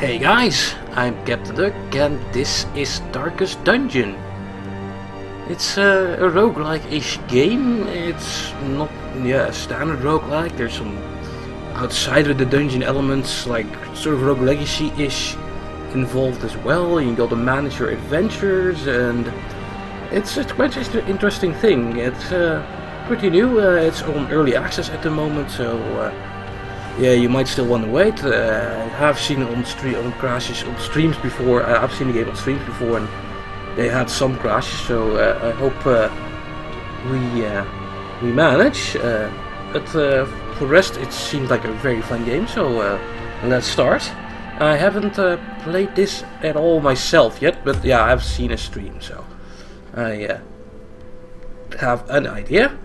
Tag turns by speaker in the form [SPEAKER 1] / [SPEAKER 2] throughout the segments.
[SPEAKER 1] Hey guys, I'm Captain Duck and this is Darkest Dungeon. It's uh, a roguelike-ish game. It's not yeah, a standard roguelike. There's some outside of the dungeon elements like sort of rogue legacy-ish involved as well. You got to manage your adventures and it's, it's quite an interesting thing. It's uh, pretty new. Uh, it's on early access at the moment, so uh, yeah, you might still want to wait. Uh, I have seen on stream on crashes on streams before. I've seen the game on streams before, and they had some crashes. So uh, I hope uh, we uh, we manage. Uh, but for the rest, it seems like a very fun game. So let's start. I haven't played this at all myself yet, but yeah, I've seen a stream, so I have an idea.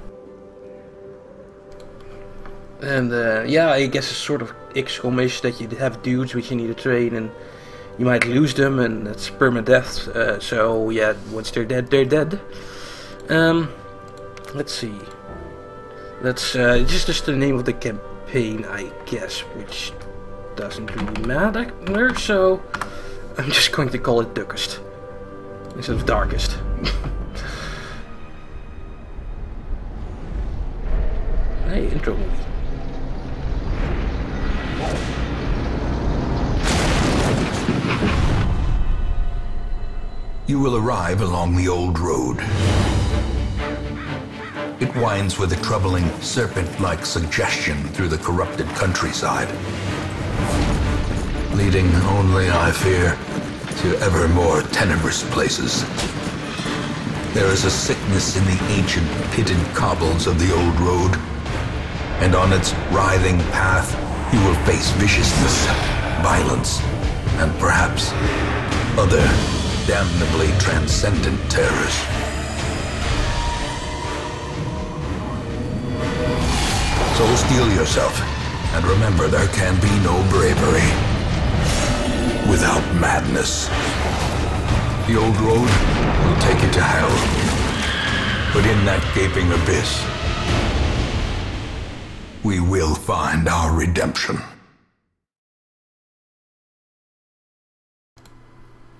[SPEAKER 1] And uh, yeah, I guess it's sort of XCOM-ish that you have dudes which you need to train, and you might lose them, and it's permadeath. Uh, so yeah, once they're dead, they're dead. Um, let's see. That's uh, just just the name of the campaign, I guess, which doesn't really matter. So I'm just going to call it Duckest instead of Darkest. hey, intro movie.
[SPEAKER 2] You will arrive along the old road. It winds with a troubling serpent-like suggestion through the corrupted countryside. Leading only, I fear, to ever more tenebrous places. There is a sickness in the ancient pitted cobbles of the old road, and on its writhing path you will face viciousness, violence, and perhaps other damnably transcendent terrors. So steel yourself, and remember there can be no bravery without madness. The old road will take you to hell, but in that gaping abyss, we will find our redemption.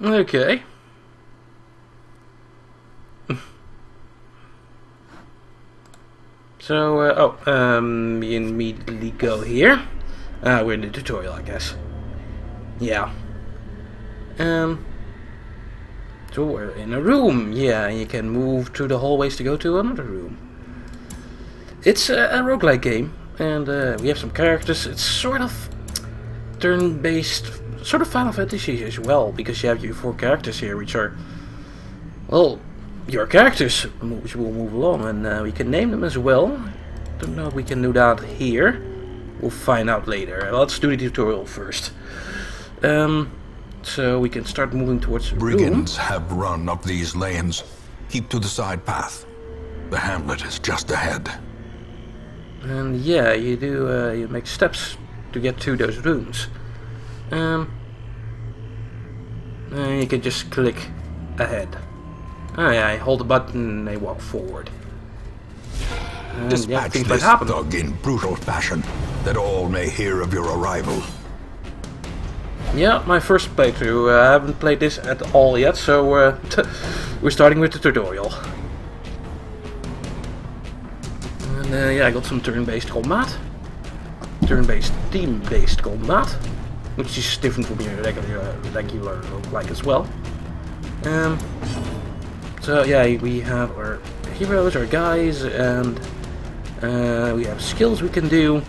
[SPEAKER 1] Okay. So, uh, oh, um, we immediately go here. Uh, we're in the tutorial, I guess. Yeah. Um. So we're in a room. Yeah, you can move through the hallways to go to another room. It's a, a roguelike game, and uh, we have some characters. It's sort of turn-based, sort of Final Fantasy as well, because you have your four characters here, which are, well, your characters, which will move along, and uh, we can name them as well. Don't know if we can do that here. We'll find out later. Let's do the tutorial first. Um, so we can start moving towards the room.
[SPEAKER 2] Brigands have run up these lanes. Keep to the side path. The hamlet is just ahead.
[SPEAKER 1] And yeah, you do, uh, you make steps to get to those rooms. Um, and you can just click ahead. Yeah, I hold the button and they walk forward. And
[SPEAKER 2] Dispatch
[SPEAKER 1] might
[SPEAKER 2] this
[SPEAKER 1] happen.
[SPEAKER 2] thug in brutal fashion, that all may hear of your arrival.
[SPEAKER 1] Yeah, my first playthrough. Uh, I haven't played this at all yet, so uh, we're starting with the tutorial. And uh, yeah, I got some turn-based combat. Turn-based, team-based combat. Which is different from your regular, uh, regular like as well. Um, so yeah, we have our heroes, our guys, and uh, we have skills we can do.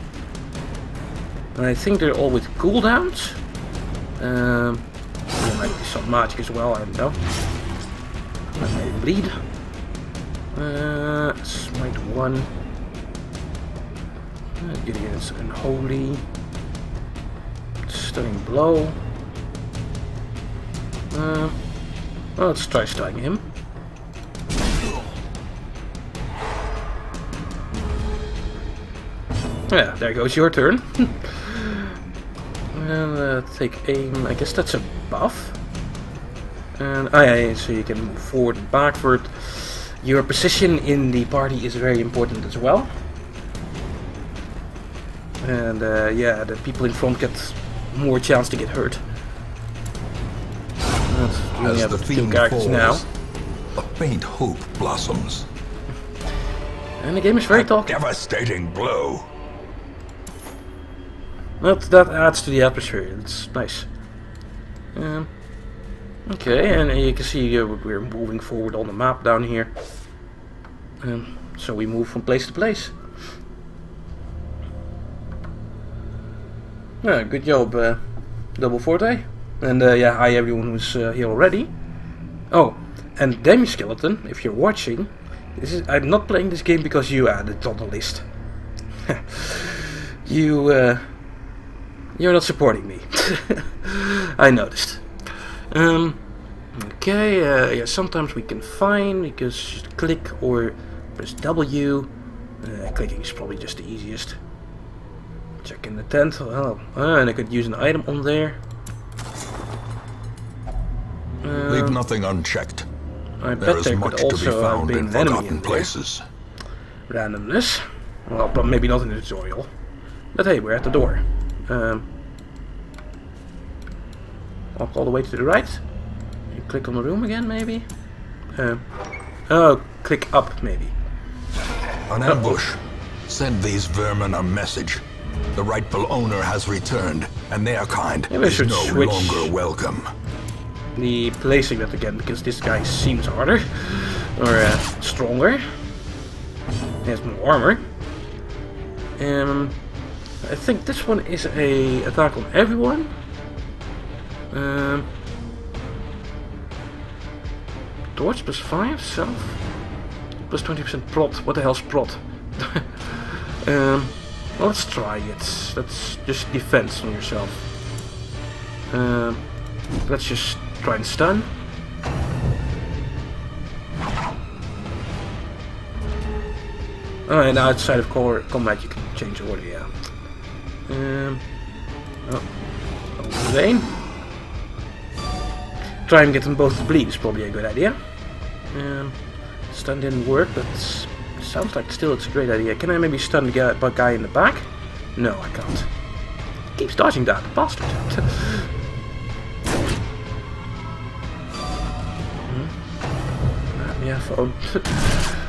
[SPEAKER 1] And I think they're all with cooldowns. Um, there might be some magic as well, I don't know. That may bleed. Uh, smite one. Uh, Gideon's unholy. Stunning blow. Uh, well, let's try stunning him. Yeah, there goes your turn. And uh, take aim. I guess that's a buff. And oh yeah, so you can move forward and backward. Your position in the party is very important as well. And uh, yeah, the people in front get more chance to get hurt. That's,
[SPEAKER 2] As
[SPEAKER 1] have
[SPEAKER 2] the
[SPEAKER 1] characters
[SPEAKER 2] falls,
[SPEAKER 1] now.
[SPEAKER 2] a faint hope blossoms.
[SPEAKER 1] And the game is very talky.
[SPEAKER 2] Devastating blow.
[SPEAKER 1] That, that adds to the atmosphere. It's nice. Um, okay, and you can see uh, we're moving forward on the map down here. Um, so we move from place to place. Yeah, good job, uh, Double Forte. And uh, yeah, hi everyone who's uh, here already. Oh, and Demi Skeleton, if you're watching, this is I'm not playing this game because you added on the list. you uh, you're not supporting me. I noticed. Um, okay, uh, yeah, sometimes we can find because just click or press W. Uh, clicking is probably just the easiest. Check in the tent. Oh, uh, and I could use an item on there.
[SPEAKER 2] Leave
[SPEAKER 1] Um,
[SPEAKER 2] nothing unchecked.
[SPEAKER 1] I
[SPEAKER 2] There
[SPEAKER 1] bet
[SPEAKER 2] is
[SPEAKER 1] there
[SPEAKER 2] much
[SPEAKER 1] could
[SPEAKER 2] to be
[SPEAKER 1] also
[SPEAKER 2] found in forgotten
[SPEAKER 1] in there.
[SPEAKER 2] places.
[SPEAKER 1] randomness. Well, but maybe not in the tutorial. But hey, we're at the door. Um, walk all the way to the right. You click on the room again, maybe. Um, oh, click up, maybe.
[SPEAKER 2] An ambush. Send these vermin a message. The rightful owner has returned, and their kind
[SPEAKER 1] Maybe
[SPEAKER 2] is
[SPEAKER 1] should
[SPEAKER 2] no longer welcome.
[SPEAKER 1] The placing that again, because this guy seems harder or uh, stronger. He has more armor. Um, I think this one is a attack on everyone. Um, torch plus five, self Plus plus twenty percent prot. What the hell's prot? um, well, let's try it. That's just defense on yourself. Um, let's just try and stun. Oh, and outside of core combat you can change order, yeah. Um, oh, vein. Try and get them both to bleed is probably a good idea. Um, stun didn't work, but sounds like still it's a great idea. Can I maybe stun the guy, guy in the back? No, I can't. Keeps dodging that, bastard. Hmm? Yeah, phone.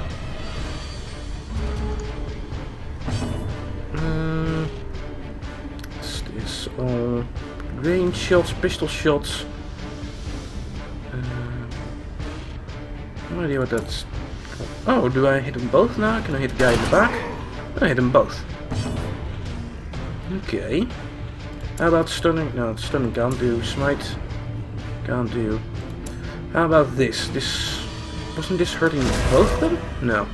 [SPEAKER 1] range shots, pistol shots. Uh, no idea what that's. Oh, do I hit them both now? Can I hit the guy in the back? I hit them both. Okay. How about stunning? No, stunning can't do. Smite can't do. How about this? This wasn't this hurting both of them? No.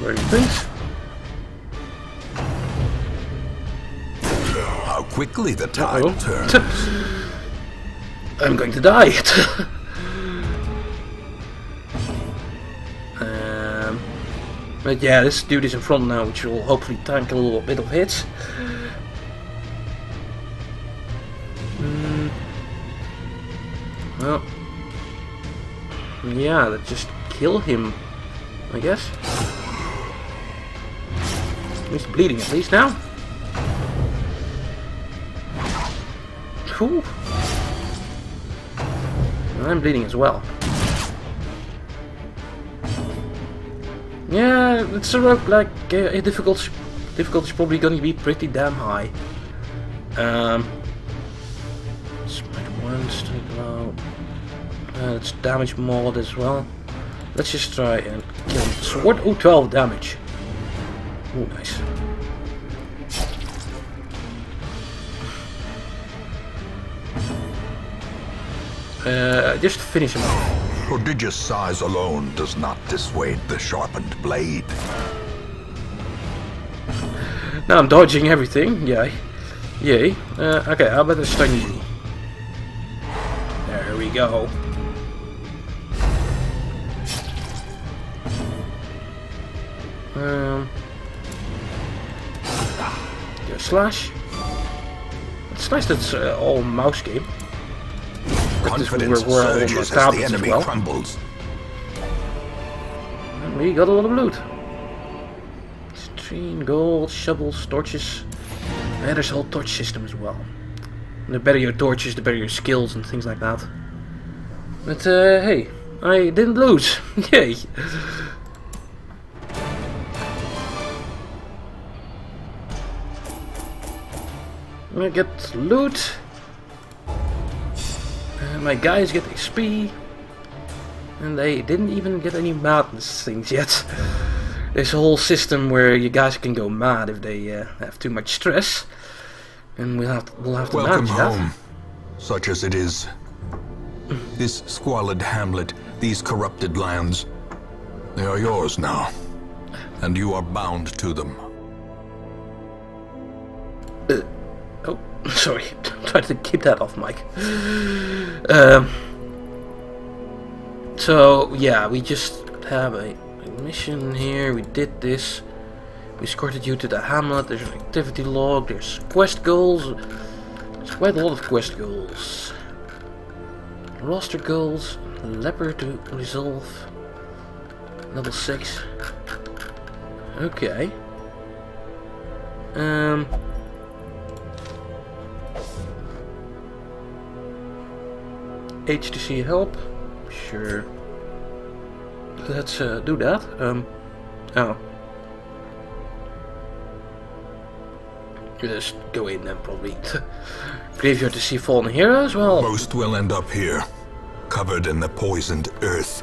[SPEAKER 1] Very things.
[SPEAKER 2] How quickly the tide
[SPEAKER 1] Uh-oh.
[SPEAKER 2] turns.
[SPEAKER 1] I'm going to die. um, but yeah, this dude is in front now, which will hopefully tank a little bit of hits. Mm. Well, yeah, let's just kill him, I guess. He's bleeding at least now. I'm bleeding as well. Yeah, it's a like uh, difficult. Difficulty is probably going to be pretty damn high. Um, smite one, stun blow. Uh, it's damage mod as well. Let's just try and kill. Sword. Oh, 12 damage. Oh, nice. Uh, just finish him off.
[SPEAKER 2] Prodigious size alone does not dissuade the sharpened blade.
[SPEAKER 1] Now I'm dodging everything. Yay. Yay. Uh, okay, how about the stun you? There we go. Um, slash. It's nice that it's uh, all mouse game.
[SPEAKER 2] Confidence
[SPEAKER 1] we're- we're
[SPEAKER 2] surges as the enemy
[SPEAKER 1] well.
[SPEAKER 2] crumbles.
[SPEAKER 1] And we got a lot of loot. Stream, gold, shovels, torches. And there's a whole torch system as well. The better your torches, the better your skills and things like that. But uh, hey, I didn't lose. Yay! I get loot. Uh, my guys get XP. And they didn't even get any madness things yet. There's a whole system where you guys can go mad if they uh, have too much stress. And we'll have to, we'll have to
[SPEAKER 2] Welcome
[SPEAKER 1] manage that.
[SPEAKER 2] home, such as it is. This squalid hamlet, these corrupted lands, they are yours now. And you are bound to them.
[SPEAKER 1] Oh, sorry. Try to keep that off, Mike. Um, so, yeah, we just have a, a mission here. We did this. We escorted you to the hamlet. There's an activity log. There's quest goals. There's quite a lot of quest goals. Roster goals. Leper to resolve. Level 6. Okay. Um... HTC help. Sure. Let's uh, do that. Um, oh. Just go in then probably. Graveyard to see fallen heroes? Well,
[SPEAKER 2] Most will end up here, covered in the poisoned earth,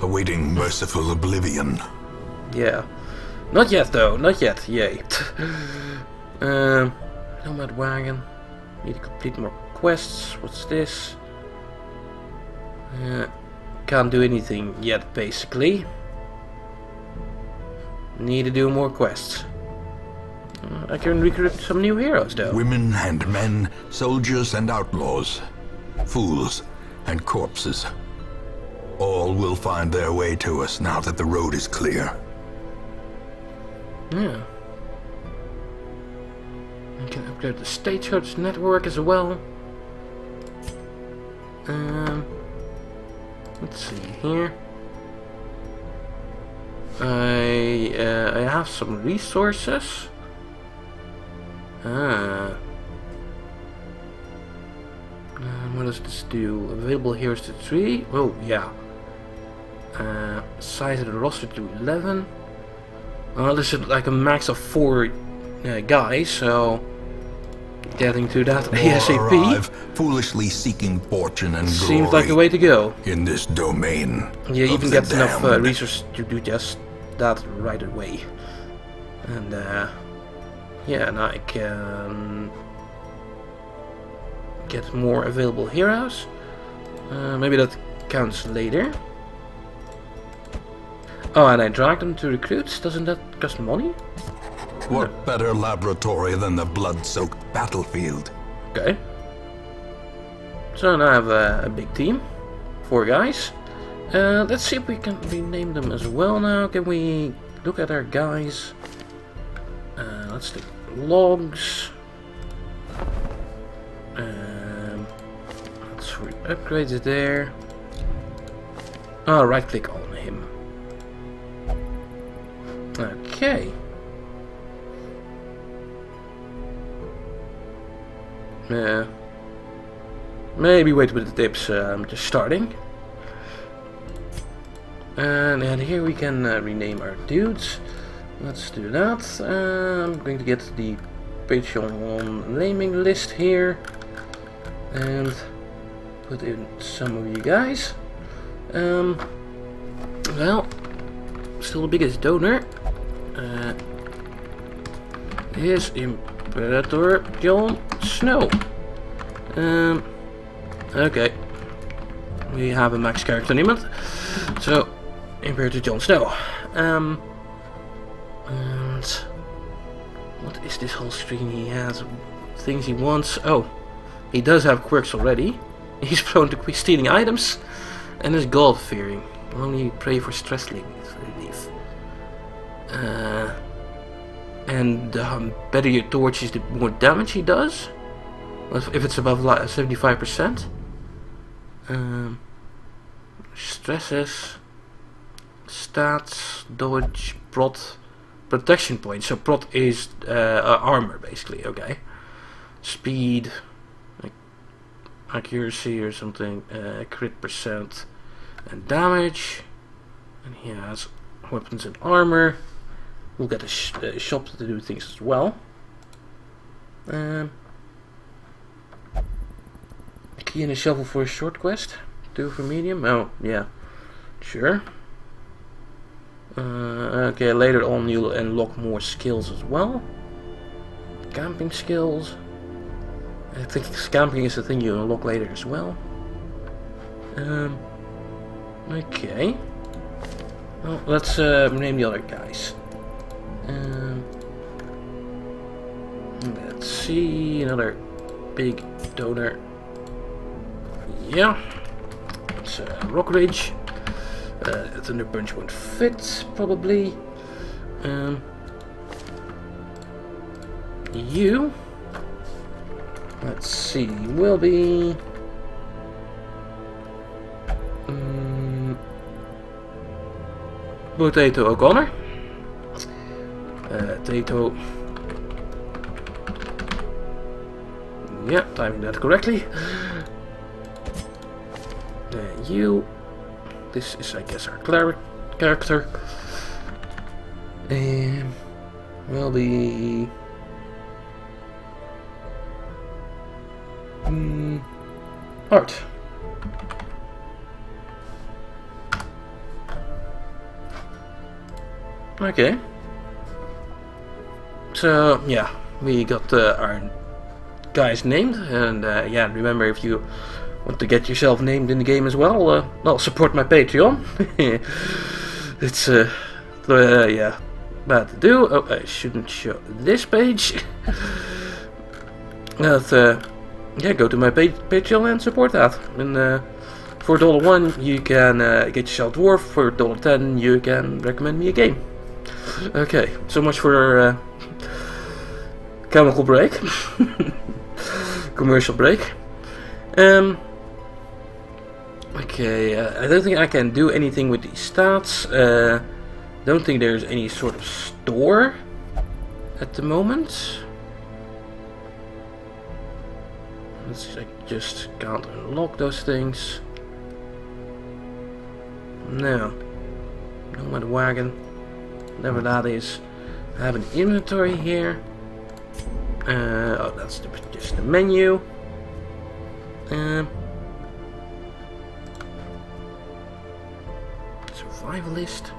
[SPEAKER 2] awaiting merciful oblivion.
[SPEAKER 1] yeah. Not yet though, not yet, yay. um, Nomad Wagon. Need to complete more quests. What's this? Uh, can't do anything yet, basically. Need to do more quests. Uh, I can recruit some new heroes, though.
[SPEAKER 2] Women and men, soldiers and outlaws, fools and corpses. All will find their way to us now that the road is clear.
[SPEAKER 1] Yeah. I can upgrade the stagecoach network as well. Um, let's see here. I uh, I have some resources. Ah. Um, what does this do? Available here is the 3? Oh, yeah. Uh, size of the roster to 11. Well, this is like a max of 4 uh, guys, so... Getting to that
[SPEAKER 2] More
[SPEAKER 1] ASAP
[SPEAKER 2] arrive, foolishly seeking fortune and
[SPEAKER 1] seems
[SPEAKER 2] glory
[SPEAKER 1] like the way to go.
[SPEAKER 2] in this domain. Yeah,
[SPEAKER 1] even
[SPEAKER 2] the
[SPEAKER 1] get enough uh, resources to do just that right away. And uh, yeah, and I can get more available heroes. Uh, maybe that counts later. Oh, and I dragged them to recruits. Doesn't that cost money?
[SPEAKER 2] What better laboratory than the blood-soaked battlefield?
[SPEAKER 1] Okay. So now I have a, a big team. Four guys. Uh, let's see if we can rename them as well now. Can we look at our guys? Uh, let's do logs. Um, let's for upgrades there. Oh, right click on him. Okay. Yeah. Maybe wait with the tips, I'm just starting. And, and here we can uh, rename our dudes. Let's do that. I'm going to get the Patreon naming list here. And put in some of you guys. Um, well, still the biggest donor. Uh, is Imperator Jon Snow. Um, okay. We have a max character limit. So, Imperator Jon Snow. Um, and what is this whole screen he has? Things he wants. Oh, he does have quirks already. He's prone to stealing items and is God fearing. Only pray for stress relief. Uh, and the um, better your torch is, the more damage he does. If it's above 75%. Um, stresses, stats, dodge, prot, protection points. So prot is uh, armor basically. Okay. Speed, accuracy or something, uh, crit percent and damage. And he has weapons and armor. We'll get a, sh a shop to do things as well. Um, key and a shovel for a short quest. Two for medium. Oh, yeah. Sure. Uh, okay, later on you'll unlock more skills as well. Camping skills. I think camping is the thing you unlock later as well. Um, okay. Well, let's uh, name the other guys. Um, let's see, another big donor. Yeah, it's uh, Rockridge. Uh, Thunder Punch won't fit, probably. Um, you, let's see, will be. Um, Potato O'Connor. Uh, Tato. Yeah, timing that correctly. Uh, you. This is, I guess, our cleric character. And will be. Mm, art. Okay. So, yeah, we got uh, our guys named, and uh, yeah, remember if you want to get yourself named in the game as well, uh, well, support my Patreon. it's, uh, uh, yeah, bad to do. Oh, I shouldn't show this page. but, uh, yeah, go to my pa Patreon and support that. And, uh, for $1 you can uh, get yourself Dwarf, for dollar $10 you can recommend me a game. Okay, so much for uh, chemical break, commercial break. Um, okay, uh, I don't think I can do anything with these stats. Uh, don't think there's any sort of store at the moment. Let's I just can't unlock those things. No. Nomad Wagon whatever that is. I have an inventory here. Uh, oh, that's the, just the menu. Um, survivalist.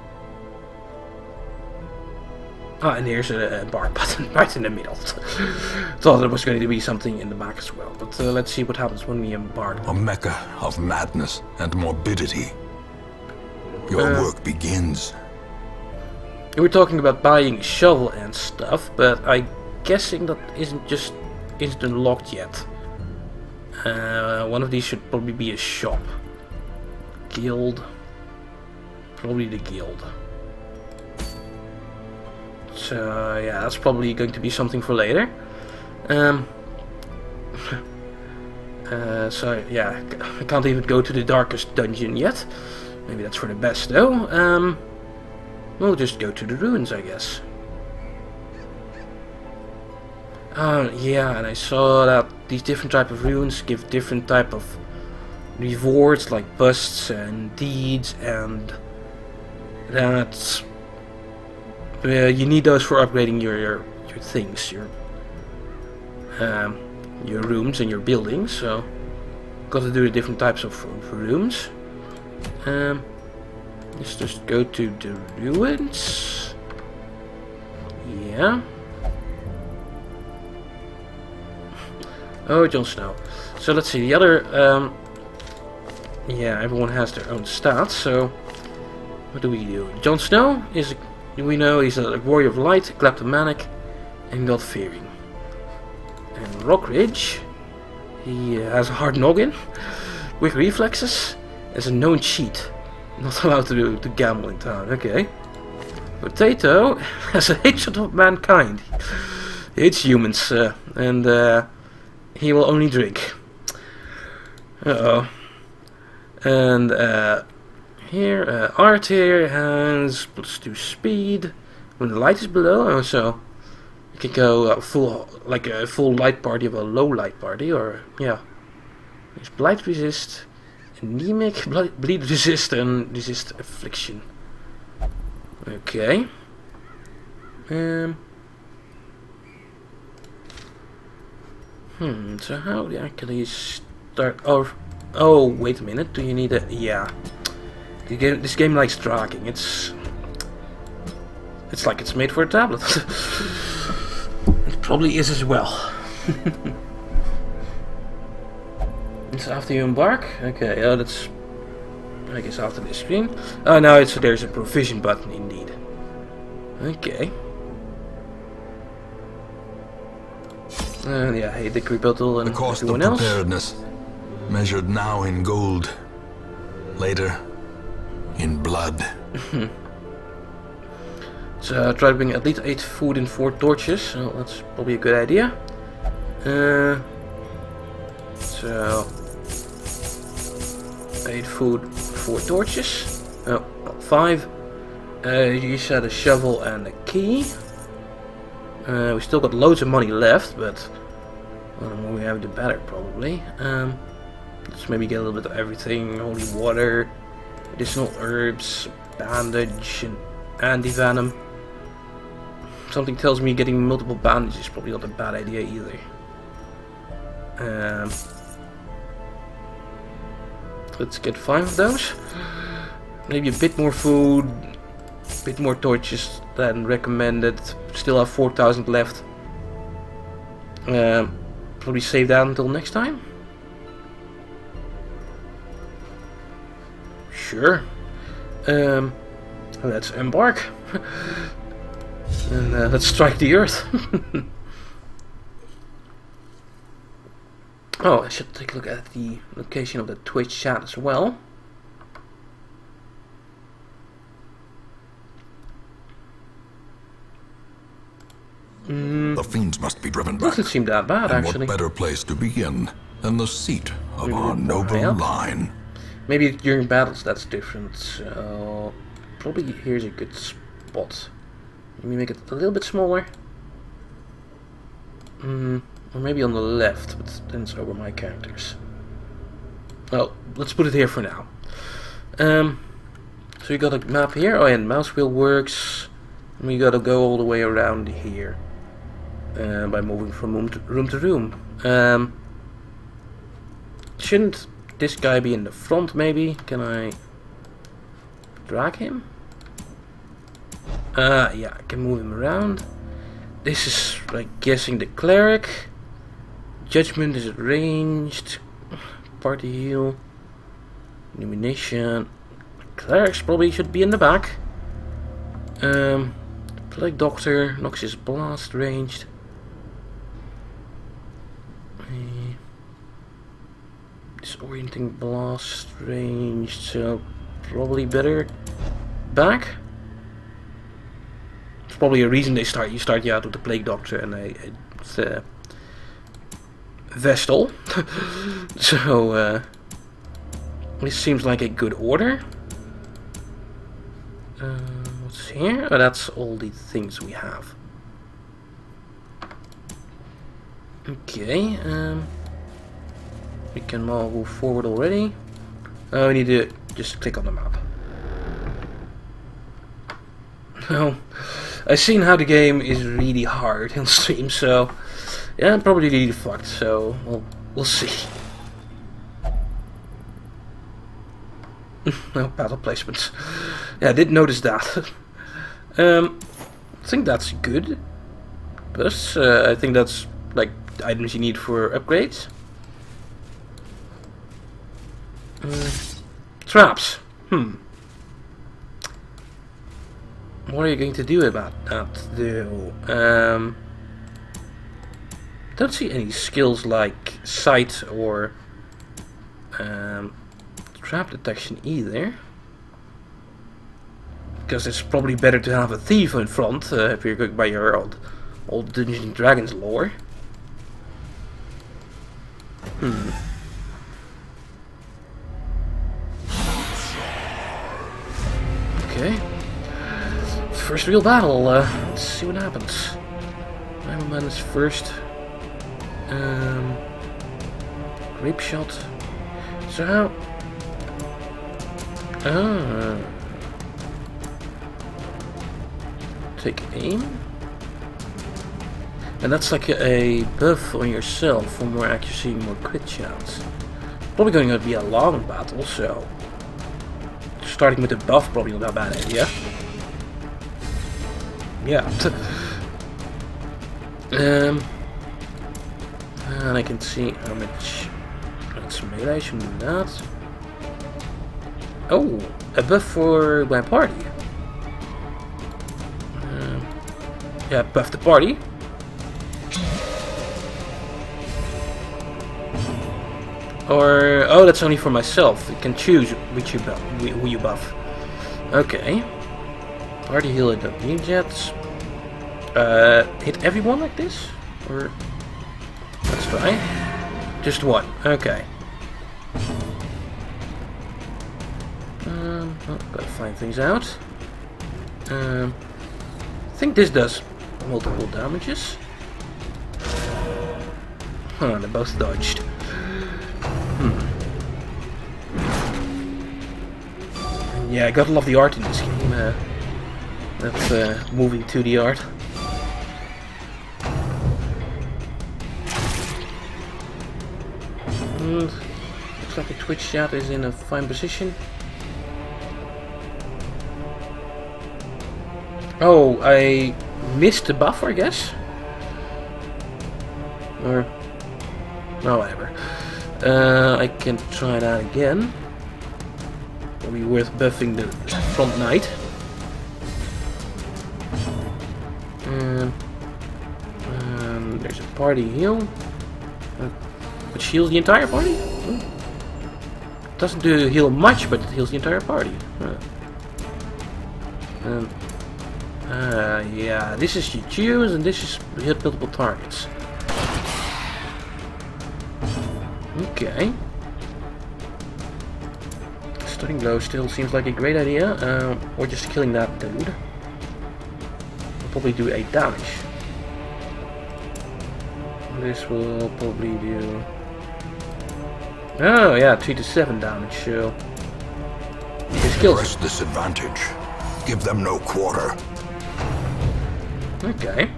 [SPEAKER 1] Oh, and here's a, a bar button right in the middle. Thought there was going to be something in the back as well, but uh, let's see what happens when we embark.
[SPEAKER 2] A mecca of madness and morbidity. Your uh, work begins
[SPEAKER 1] we were talking about buying shovel and stuff, but I'm guessing that isn't just isn't unlocked yet. Uh, one of these should probably be a shop. Guild. Probably the guild. So yeah, that's probably going to be something for later. Um, uh, so yeah, I can't even go to the darkest dungeon yet. Maybe that's for the best though. Um, We'll just go to the ruins, I guess. Uh, yeah, and I saw that these different type of runes give different type of rewards, like busts and deeds, and that uh, you need those for upgrading your your, your things, your um, your rooms and your buildings. So, got to do the different types of, of rooms. Um, Let's just go to the ruins. Yeah. Oh, Jon Snow. So let's see, the other... Um, yeah, everyone has their own stats, so... What do we do? Jon Snow is... We know he's a warrior of light, kleptomaniac, and God-fearing. And Rockridge... He has a hard noggin, quick reflexes, as a known cheat. Not allowed to, do, to gamble in town, okay. Potato has a hatred of mankind. Hates humans, uh, and uh, he will only drink. Uh-oh. And uh, here, uh, art here has plus 2 speed. When the light is below, oh, so you can go uh, full, like a full light party of a low light party, or, yeah. There's Blight Resist, Anemic, Bleed Resist, and Resist Affliction. Okay. Um. Hmm, so how do you actually start... Oh, oh, wait a minute, do you need a... Yeah. The game, this game likes dragging, it's... It's like it's made for a tablet. it probably is as well. it's after you embark? Okay, oh, that's... I guess after this screen. Oh, now it's there's a provision button indeed. Okay. Uh, yeah, hey, the Creepital and
[SPEAKER 2] the cost
[SPEAKER 1] everyone
[SPEAKER 2] of
[SPEAKER 1] else.
[SPEAKER 2] preparedness, measured now in gold, later in blood.
[SPEAKER 1] so try to bring at least 8 food and 4 torches, so that's probably a good idea. Uh, so 8 food, 4 torches. Oh, 5. Uh, you said a shovel and a key. Uh, we still got loads of money left, but well, the more we have, the better, probably. Um, let's maybe get a little bit of everything: holy water, additional herbs, bandage, and anti-venom. Something tells me getting multiple bandages is probably not a bad idea either. Um, let's get five of those. Maybe a bit more food, a bit more torches than recommended. Still have 4,000 left. Um, probably save that until next time. Sure. Um, let's embark. and uh, let's strike the earth. oh, I should take a look at the location of the Twitch chat as well.
[SPEAKER 2] The fiends must be driven back.
[SPEAKER 1] Doesn't seem that bad,
[SPEAKER 2] and
[SPEAKER 1] actually.
[SPEAKER 2] what better place to begin than the seat of
[SPEAKER 1] Maybe
[SPEAKER 2] our noble line?
[SPEAKER 1] Maybe during battles that's different. So probably here's a good spot. Let me make it a little bit smaller. Mm, or maybe on the left, but then it's over my characters. Well, let's put it here for now. Um, so we got a map here. Oh, and mouse wheel works. And we gotta go all the way around here uh, by moving from room to room. To room. Um, shouldn't this guy be in the front maybe? Can I drag him? Uh, yeah, I can move him around. This is, like, guessing the cleric. Judgment is ranged. Party heal. Illumination. Clerics probably should be in the back. Um, Plague Doctor, Noxious Blast ranged. Disorienting Blast range, so probably better back. It's probably a reason they start you start you out with the Plague Doctor and a, a, uh, Vestal. so uh, this seems like a good order. Uh, what's here? Oh, that's all the things we have. Okay, um, we can move forward already. Uh, we need to just click on the map. No, I've seen how the game is really hard on stream, so yeah, I'm probably really fucked. So we'll we'll see. no battle placements. Yeah, I did notice that. um, I think that's good. Plus, uh, I think that's like items you need for upgrades. Uh, traps. Hmm. What are you going to do about that, though? Um, don't see any skills like sight or um, trap detection either. Because it's probably better to have a thief in front uh, if you're going by your old, old Dungeons and Dragons lore. Hmm. Okay. First real battle. Uh, let's see what happens. Iron Man is first. Um, grape shot. So how... Ah. Take aim? And that's like a, a buff on yourself for more accuracy more crit chance. Probably going to be a long battle, so... Starting with a buff probably not a bad idea. Yeah. um, and I can see how much... That's melee, I should do that. Oh, a buff for my party. Um, yeah, buff the party. Or, oh, that's only for myself. You can choose which you buff, who you buff. Okay. Party heal I don't need yet. Uh, hit everyone like this? Or, let's try. Just one, okay. Um, oh, gotta find things out. Um, I think this does multiple damages. Huh, they both dodged. Yeah, I gotta love the art in this game. Uh, that's uh, moving to the art. And looks like the Twitch chat is in a fine position. Oh, I missed the buffer, I guess? Or... Oh, whatever. Uh, I can try that again. Probably worth buffing the front knight. And, there's a party heal. Uh, which heals the entire party? Hmm. Doesn't do heal much, but it heals the entire party. Huh. Um, uh, yeah, this is choose, and this is hit multiple targets. Okay. Stunning blow still seems like a great idea, uh, or just killing that dude. We'll probably do 8 damage. This will probably do... Oh yeah, 2 to 7 damage, so... His kills.
[SPEAKER 2] Press disadvantage. Give them no quarter.
[SPEAKER 1] Okay.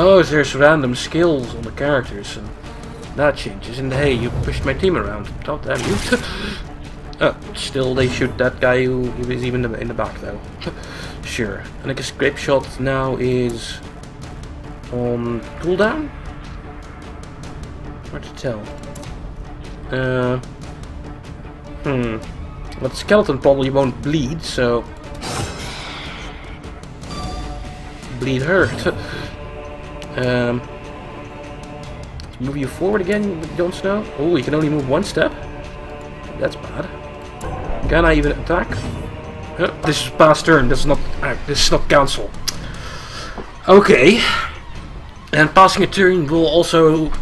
[SPEAKER 1] Oh, there's random skills on the characters, and that changes. And hey, you pushed my team around. God damn you. oh, still they shoot that guy who, is even in the, back, though. sure. And I guess Grape Shot now is on cooldown? Hard to tell. Uh, hmm. But skeleton probably won't bleed, so... Bleed hurt. Um, move you forward again Jon Snow. Oh, you can only move one step. That's bad. Can I even attack? Uh, this is past turn. This is not. Uh, this is not council. Okay. And passing a turn will also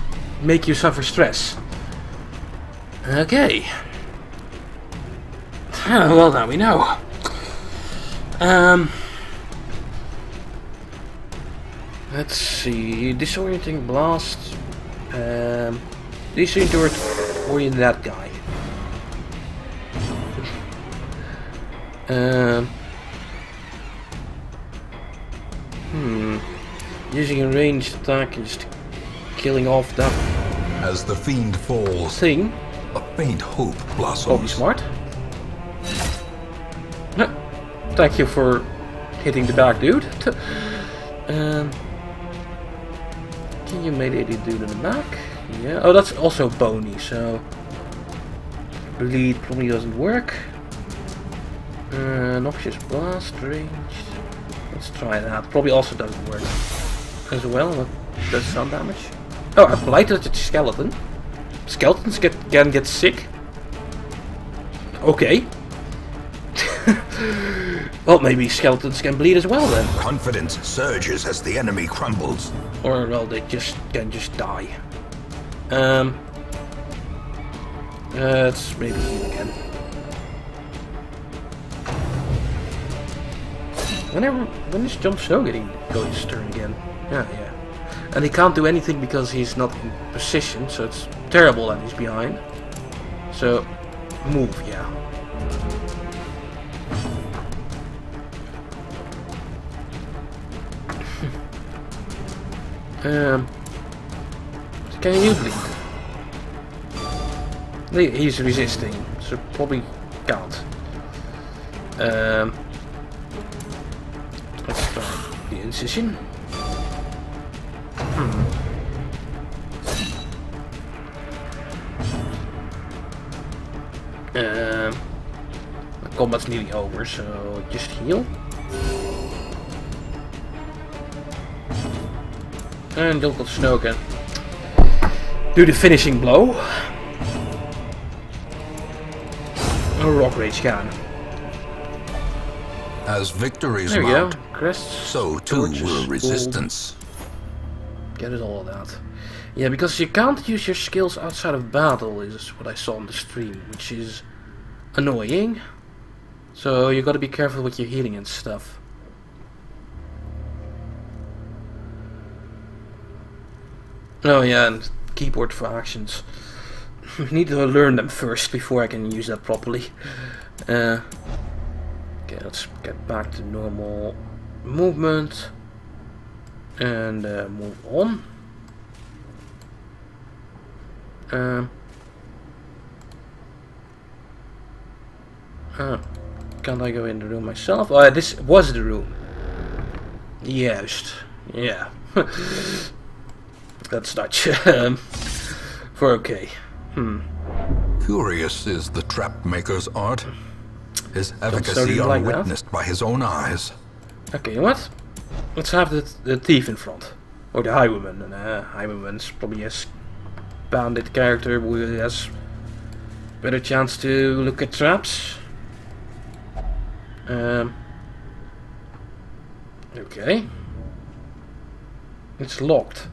[SPEAKER 1] make you suffer stress. Okay. well, now we know. Um. Let's see. Disorienting blast. Um, disorienting orient that guy. um, hmm. Using a ranged attack and just killing off that.
[SPEAKER 2] As the fiend falls,
[SPEAKER 1] thing.
[SPEAKER 2] A faint hope blossoms.
[SPEAKER 1] Probably smart. Thank you for hitting the back dude. um. Can you melee the dude in the back? Yeah. Oh, that's also bony, so... Bleed probably doesn't work. Uh, noxious blast, range. Let's try that. Probably also doesn't work as well. Does some damage. Oh, I blighted the skeleton. Skeletons get, can get sick. Okay. well, maybe skeletons can bleed as well then.
[SPEAKER 2] Confidence surges as the enemy crumbles.
[SPEAKER 1] Or, well, they just can just die. Um. Uh, let's maybe heal again. Whenever, when is Jon Snow getting going his turn again? Yeah, yeah. And he can't do anything because he's not in position, so it's terrible that he's behind. So, move, yeah. Um, can you bleed? He's resisting, so probably can't. Um, let's start the incision. Hmm. Um, the combat's nearly over, so just heal. And Dilkot Snow can do the finishing blow. A Rock Rage can.
[SPEAKER 2] As victories
[SPEAKER 1] there
[SPEAKER 2] mount,
[SPEAKER 1] go. Crests,
[SPEAKER 2] so too
[SPEAKER 1] torches,
[SPEAKER 2] will resistance.
[SPEAKER 1] gold. Get it all that. Yeah, because you can't use your skills outside of battle is what I saw on the stream, which is annoying. So you gotta be careful with your healing and stuff. Oh yeah, and keyboard for actions. need to learn them first before I can use that properly. Uh, okay, let's get back to normal movement and uh, move on. Um, uh, can't I go in the room myself? Oh, this was the room. Juist. Yeah. That's Dutch. um, for okay. Hmm.
[SPEAKER 2] Curious is the trap maker's art. His efficacy
[SPEAKER 1] like that.
[SPEAKER 2] by his own eyes.
[SPEAKER 1] Okay, what? Let's have the, the thief in front. Or the highwayman. And uh, highwayman's probably a bandit character who has better chance to look at traps. Um, okay. It's locked.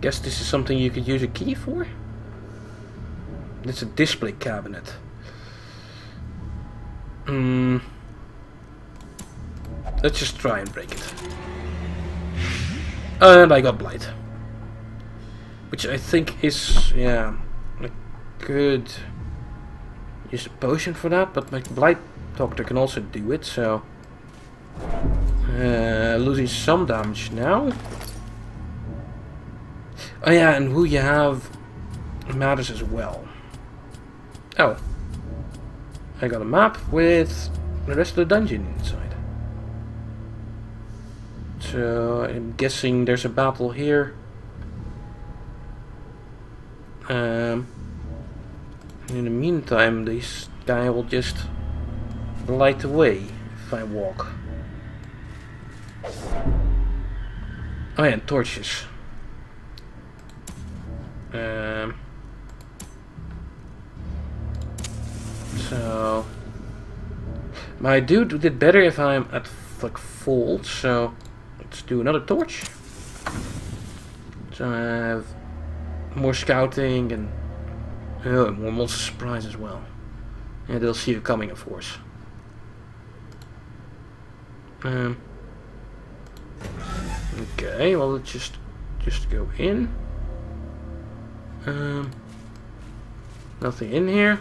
[SPEAKER 1] Guess this is something you could use a key for? It's a display cabinet. Hmm. Let's just try and break it. And I got blight. Which I think is, yeah, I could use a potion for that, but my blight doctor can also do it, so... Uh, losing some damage now. Oh yeah, and who you have matters as well. Oh. I got a map with the rest of the dungeon inside. So I'm guessing there's a battle here. Um, in the meantime, this guy will just light away if I walk. Oh yeah, torches. Um, so my dude did better if I'm at like full, so let's do another torch. So I have more scouting and oh, more monster surprise as well. And they'll see you coming, of course. Um, okay, well let's just just go in. Um, nothing in here.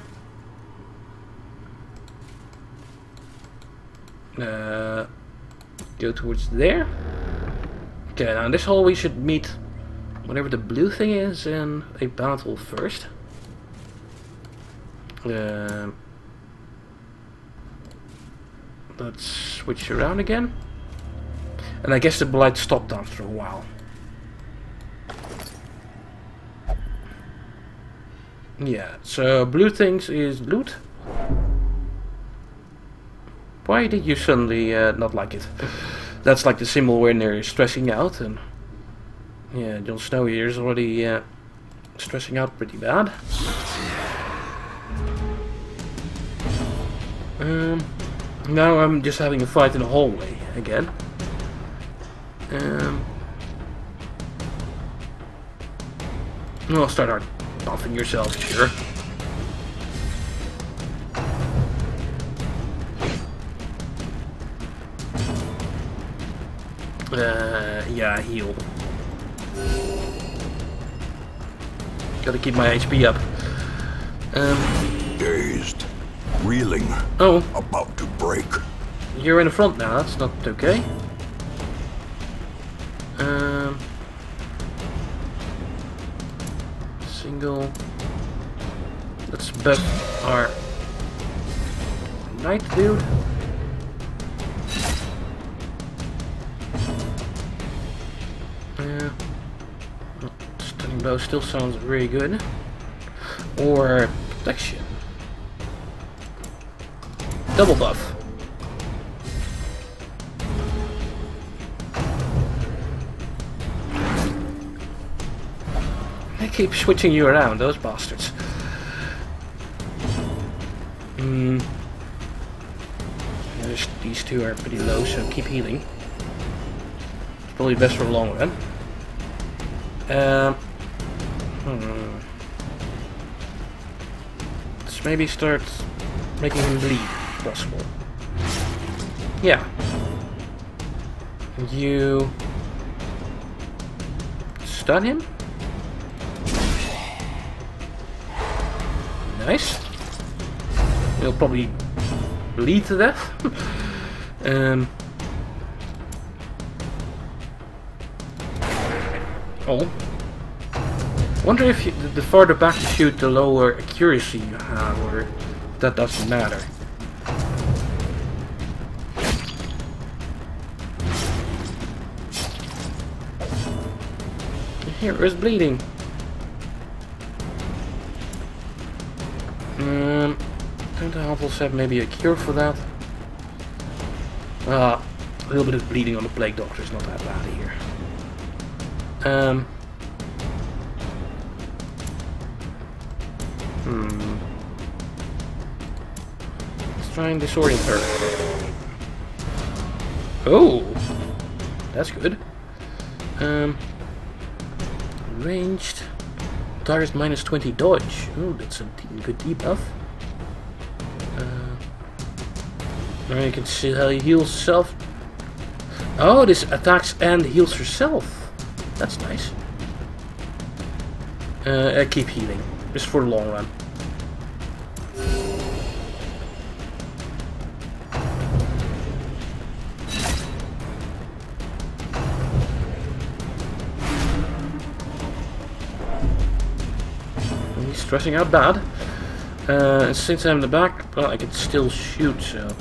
[SPEAKER 1] Uh, go towards there. Okay, now in this hall we should meet whatever the blue thing is in a battle first. Um, let's switch around again. And I guess the blight stopped after a while. Yeah, so blue things is loot. Why did you suddenly uh, not like it? That's like the symbol when they're stressing out and yeah, Jon Snow here is already uh, stressing out pretty bad. Um, now I'm just having a fight in the hallway again. Um, I'll start out buffing yourself, sure. Uh, yeah, heal. Gotta keep my HP up. Um,
[SPEAKER 2] Dazed, reeling,
[SPEAKER 1] oh,
[SPEAKER 2] about to break.
[SPEAKER 1] you're in the front now. That's not okay. Single. Let's buff our knight dude. Yeah. Oh, Stunning blow still sounds really good. Or protection. Double buff. They keep switching you around, those bastards. Hmm. There's, these two are pretty low, so keep healing. It's probably best for a long run. Um. Hmm. Let's maybe start making him bleed, if possible. Yeah. You stun him. Nice. He'll probably bleed to death. um. Oh. Wonder if you, the farther back you shoot, the lower accuracy you have, or that doesn't matter. Here is bleeding. Have maybe a cure for that? Ah, a little bit of bleeding on the plague doctor is not that bad here. Um. Hmm. Let's try and disorient her. Oh, that's good. Um, ranged. Target minus 20 dodge. Oh, that's a good debuff. Now you can see how he heals herself. Oh, this attacks and heals herself. That's nice. Uh, I keep healing. Just for the long run. He's stressing out bad. Uh, and since I'm in the back, well, I can still shoot, so...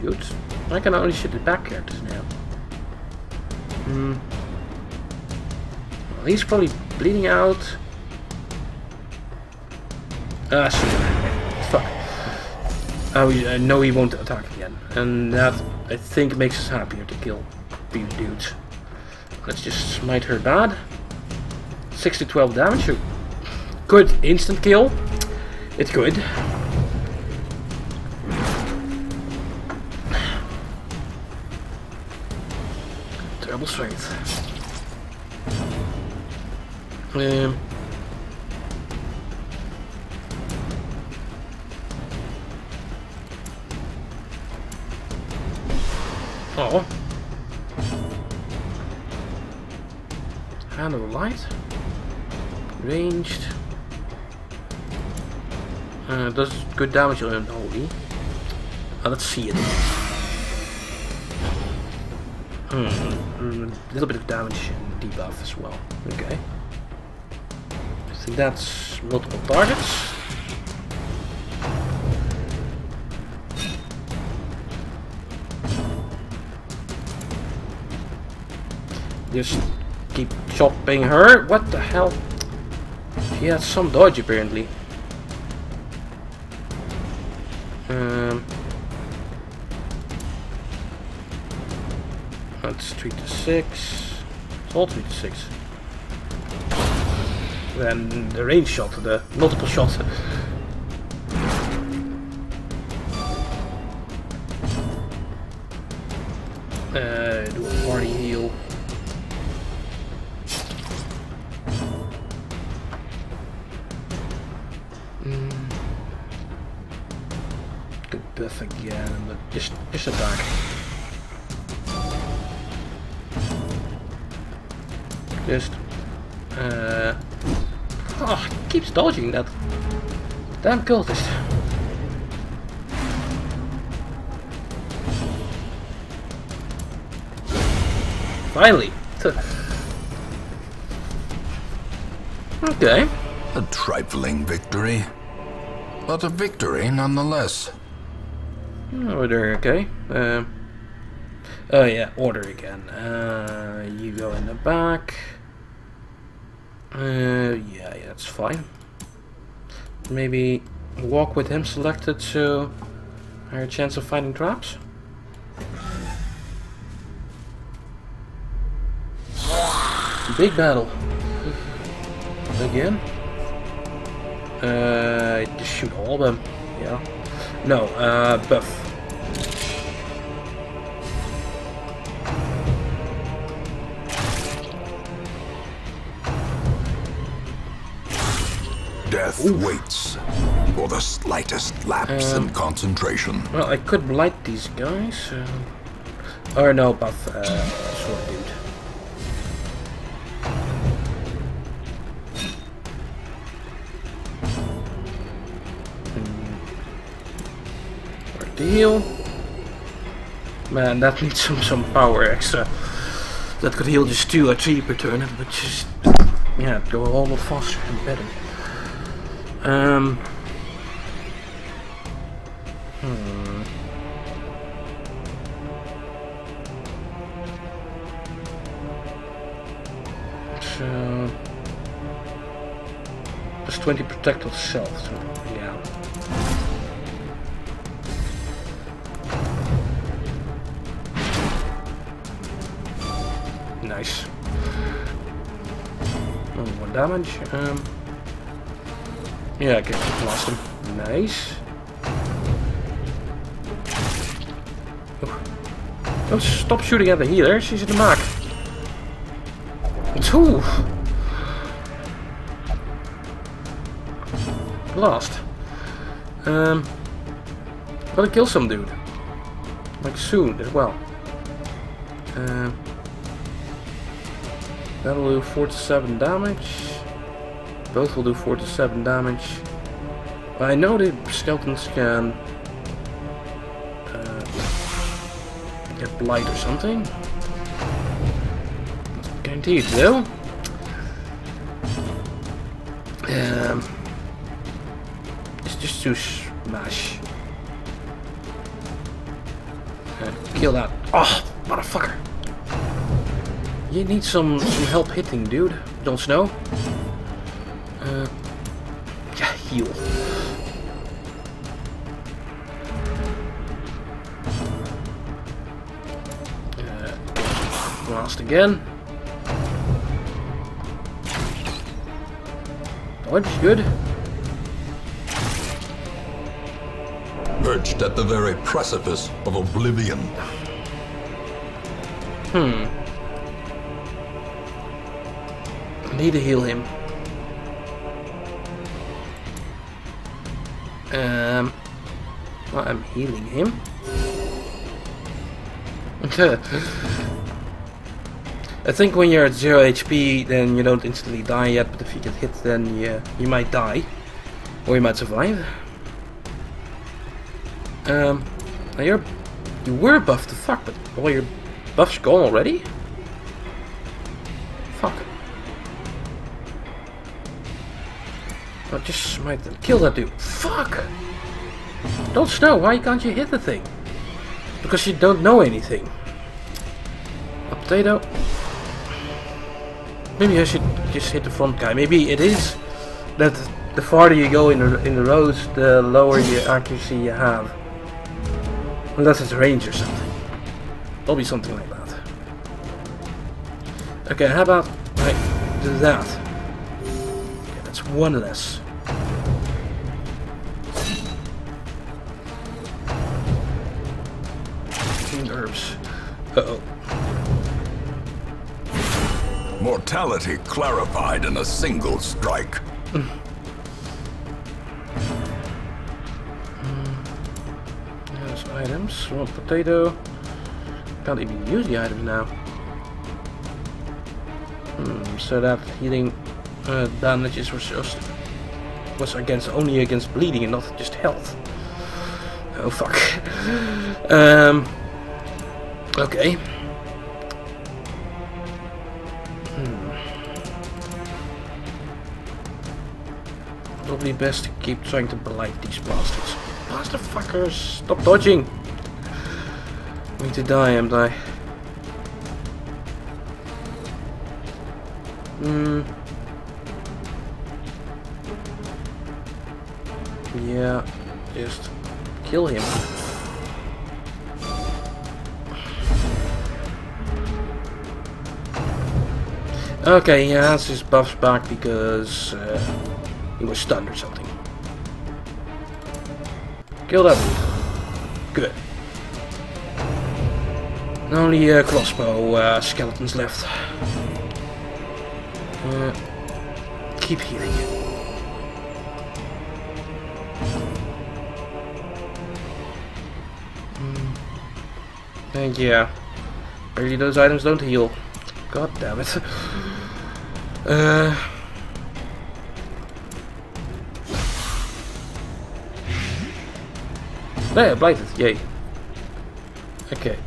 [SPEAKER 1] Shoot. I can only shoot the back characters now. Hmm. Well, he's probably bleeding out. Ah, shit. Fuck. Oh, I know he won't attack again. And that, I think, makes us happier to kill these dudes. Let's just smite her bad. 6 to 12 damage. Good instant kill. It's good. Strength. Um, oh. Hand of light. Ranged. Uh, does good damage on holy. Uh, let's see it. Hmm. A little bit of damage and debuff as well. Okay. Think that's multiple targets. Just keep chopping her. What the hell? She has some dodge apparently. 3 to 6. It's all 3 to 6. Then the range shot, the multiple shots. Finally. okay.
[SPEAKER 2] A trifling victory. But a victory nonetheless.
[SPEAKER 1] Order, okay. Um, oh yeah, order again. Uh, you go in the back. Uh, yeah, yeah, that's fine. Maybe walk with him selected so higher chance of finding traps. Big battle. Again. Uh, just shoot all of them. Yeah. No, uh, buff.
[SPEAKER 2] Death waits for the slightest lapse in concentration.
[SPEAKER 1] Well, I could blight these guys. Uh, or no, buff uh, sword dude. Hmm. Heal. Man, that needs some some power extra. That could heal just two or three per turn, but just yeah, go a whole lot faster and better. Um. Plus 20 protect of self. So, yeah. Nice. Oh, more damage. Um. Yeah, okay, lost him. Nice. Don't stop shooting at the healer, she's in the mark. Two. Lost. Um, gotta kill some dude. Like soon as well. Um, that'll do 4 to 7 damage. Both will do 4 to 7 damage. I know the skeletons can uh, get blight or something. Guaranteed though. To smash. Uh, kill that. Oh, motherfucker. You need some, some help hitting, dude. Jon Snow. Uh, yeah, heal. Uh, lost again. Dodge, good.
[SPEAKER 2] At the very precipice of oblivion.
[SPEAKER 1] Hmm. Need to heal him. Um, well, I'm healing him. I think when you're at 0 HP, then you don't instantly die yet, but if you get hit, then yeah, you might die. Or you might survive. Um, now you're, you were buffed fuck, but all your buffs gone already? Fuck. Oh, just smite them. Kill that dude. Fuck! Jon Snow, why can't you hit the thing? Because you don't know anything. A potato. Maybe I should just hit the front guy. Maybe it is that the farther you go in the, in the roads, the lower your accuracy you have. Unless it's range or something. There'll be something like that. Okay, how about like that? Okay, that's one less. Herbs. Uh oh.
[SPEAKER 2] Mortality clarified in a single strike.
[SPEAKER 1] One potato. Can't even use the items now. Hmm, so that healing uh, damages was just was against only against bleeding and not just health. Oh fuck. um. Okay. Hmm. Probably best to keep trying to blight these bastards. Bastard fuckers! Stop dodging! Going to die, am I? Hmm. Yeah, just kill him. Okay, he has his buffs back because uh, he was stunned or something. Kill that Only uh, crossbow uh, skeletons left. Uh, keep healing. Mm. And yeah, apparently those items don't heal. God damn it. Uh. Blijft het. Jee. Okay.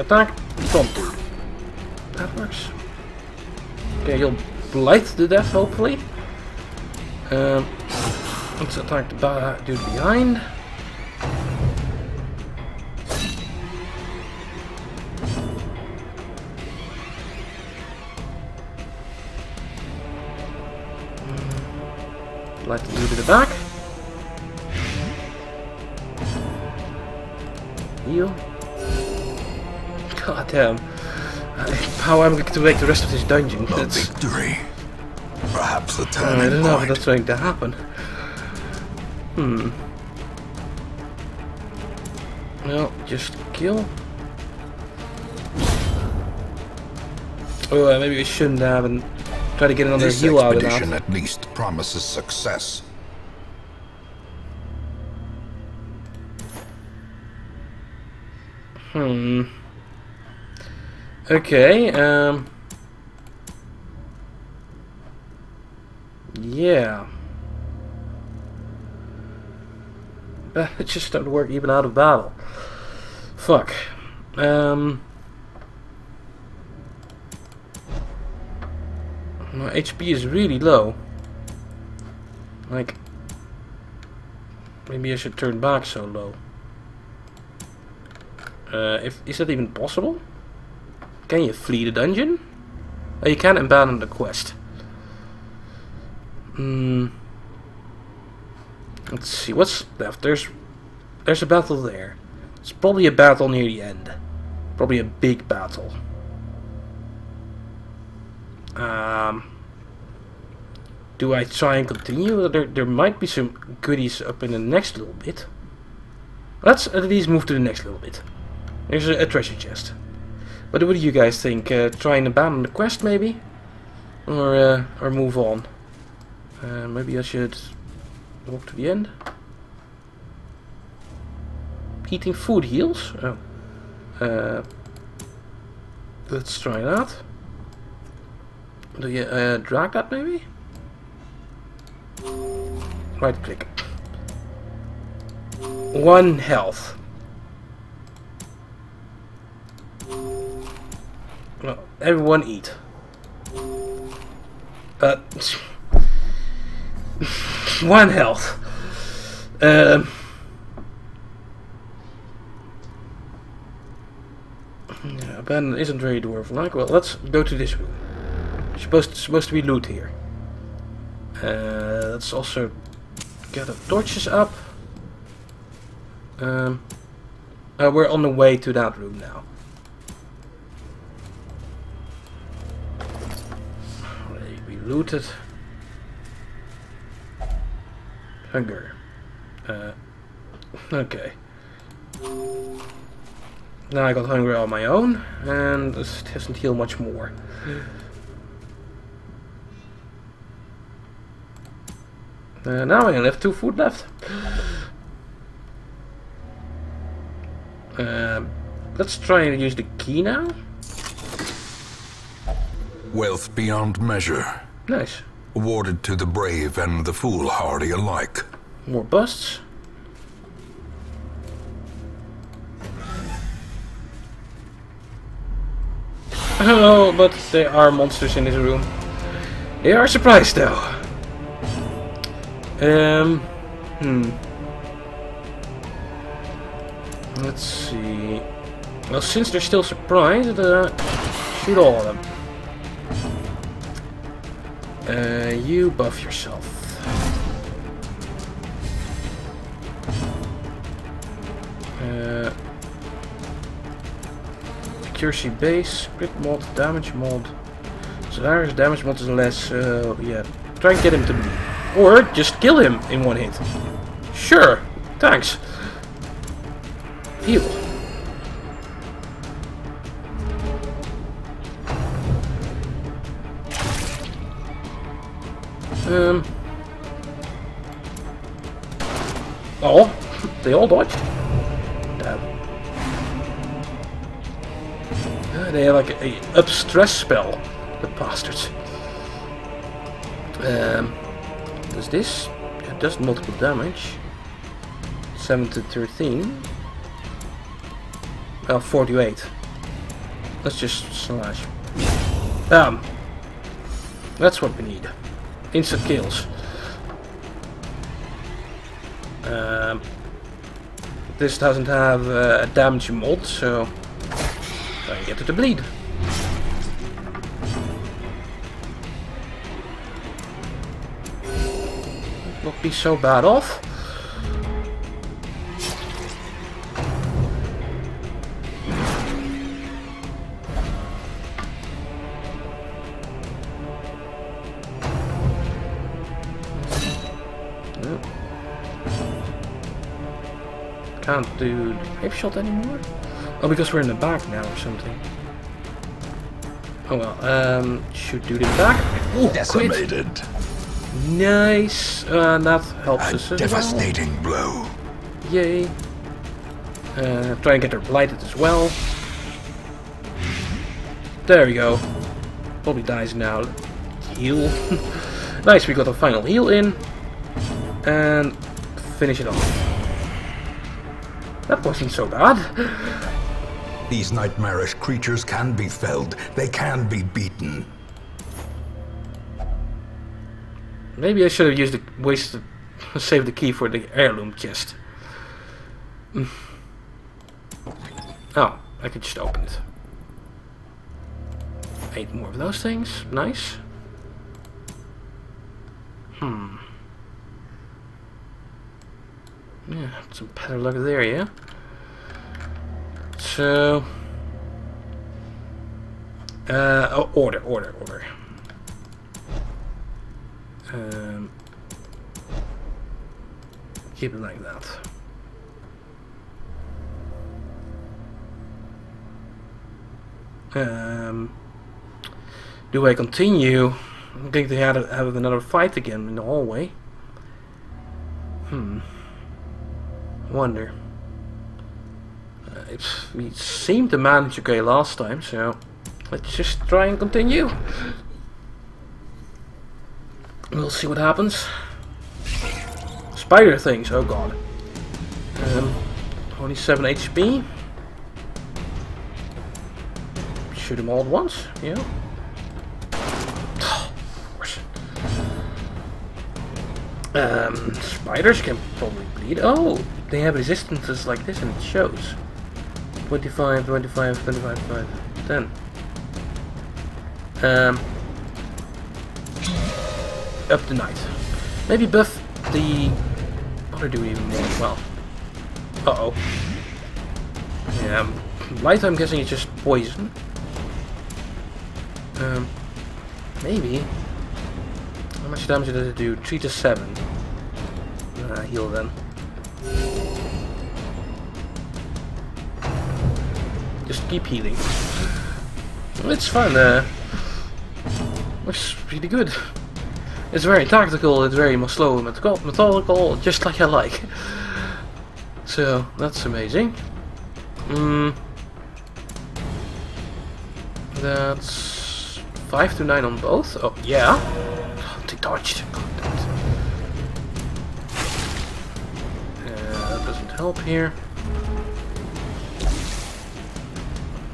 [SPEAKER 1] Attack. Two. That works. Okay, he'll blight to death, hopefully. Um, let's attack the dude behind. God damn. How am I going to make the rest of this dungeon?
[SPEAKER 2] A
[SPEAKER 1] That's,
[SPEAKER 2] victory. Perhaps
[SPEAKER 1] the
[SPEAKER 2] turning I
[SPEAKER 1] don't know if
[SPEAKER 2] point.
[SPEAKER 1] that's going to happen. Hmm. Well, just kill. Oh, uh, maybe we shouldn't have and try to get another
[SPEAKER 2] This
[SPEAKER 1] heal out of
[SPEAKER 2] expedition at least promises success.
[SPEAKER 1] Okay, um... Yeah. But it just to work even out of battle. Fuck. Um... My HP is really low. Like... Maybe I should turn back so low. Uh, if, is that even possible? Can you flee the dungeon? Oh, you can't abandon the quest. Hmm. Let's see, what's left? There's there's a battle there. It's probably a battle near the end. Probably a big battle. Um, do I try and continue? There, there might be some goodies up in the next little bit. Let's at least move to the next little bit. There's a, a treasure chest. What, what do you guys think? Uh, try and abandon the quest, maybe, or uh, or move on? Uh, maybe I should walk to the end. Eating food heals. Oh. Uh, let's try that. Do you uh, drag that maybe? Right click. One health. Well, everyone eat. Uh, one health. Um, yeah, abandon isn't very dwarf-like. Well, let's go to this room. Supposed supposed to be loot here. Uh, let's also get the torches up. Um, uh, we're on the way to that room now. Looted. Hunger. Uh, okay. Now I got hungry on my own, and this doesn't heal much more. Uh, now I only have two food left. Um, let's try and use the key now.
[SPEAKER 2] Wealth beyond measure.
[SPEAKER 1] Nice.
[SPEAKER 2] Awarded to the brave and the foolhardy alike.
[SPEAKER 1] More busts. Oh, but there are monsters in this room. They are surprised though. Um, hmm. Let's see. Well, since they're still surprised, uh, shoot all of them. Uh, you buff yourself. Uh, accuracy base, crit mod, damage mod. So there's damage mod is less, uh, yeah. Try and get him to bleed. Or just kill him in one hit. Sure, thanks. Heal. Um. Oh, they all dodged. Damn. Uh, they have like a, a up stress spell, the bastards. Um, does this? It does multiple damage. 7 to 13. Well, 48. Let's just slash. Bam. That's what we need. Instant kills. Um, this doesn't have uh, a damage mod, so I get to bleed. Not be so bad off. Can't do grape shot anymore? Oh, because we're in the back now or something. Oh well, um, should do the back. Oh, quit.
[SPEAKER 2] Decimated.
[SPEAKER 1] Nice. Uh, that helps
[SPEAKER 2] A
[SPEAKER 1] us as well.
[SPEAKER 2] devastating blow.
[SPEAKER 1] Yay. Uh, try and get her blighted as well. There we go. Probably dies now. Heal. nice, we got a final heal in. And finish it off. That wasn't so bad.
[SPEAKER 2] These nightmarish creatures can be felled. They can be beaten.
[SPEAKER 1] Maybe I should have used the wasted saved the key for the heirloom chest. Mm. Oh, I could just open it. Eight more of those things. Nice. Hmm. Yeah, some better luck there, yeah? So... Uh, oh, order, order, order. Um, keep it like that. Um, do I continue? I think they had have another fight again in the hallway. Hmm. Wonder. Uh, we seemed to manage okay last time, so let's just try and continue. We'll see what happens. Spider things, oh god. Um, only 7 HP. Shoot them all at once, yeah. Um, spiders can probably bleed. Oh, they have resistances like this and it shows. 25, 25, 25, 5, 10. Um, up the night. Maybe buff the... What are doing even more? Well. Uh-oh. Yeah, um, light I'm guessing is just poison. Um, maybe. How much damage does it do? 3 to 7. Uh, heal then. Just keep healing. It's fun, uh... Looks really good. It's very tactical, it's very slow and method- methodical, just like I like. So, that's amazing. Mm, that's 5 to 9 on both? Oh, yeah. They dodged. Uh, that doesn't help here.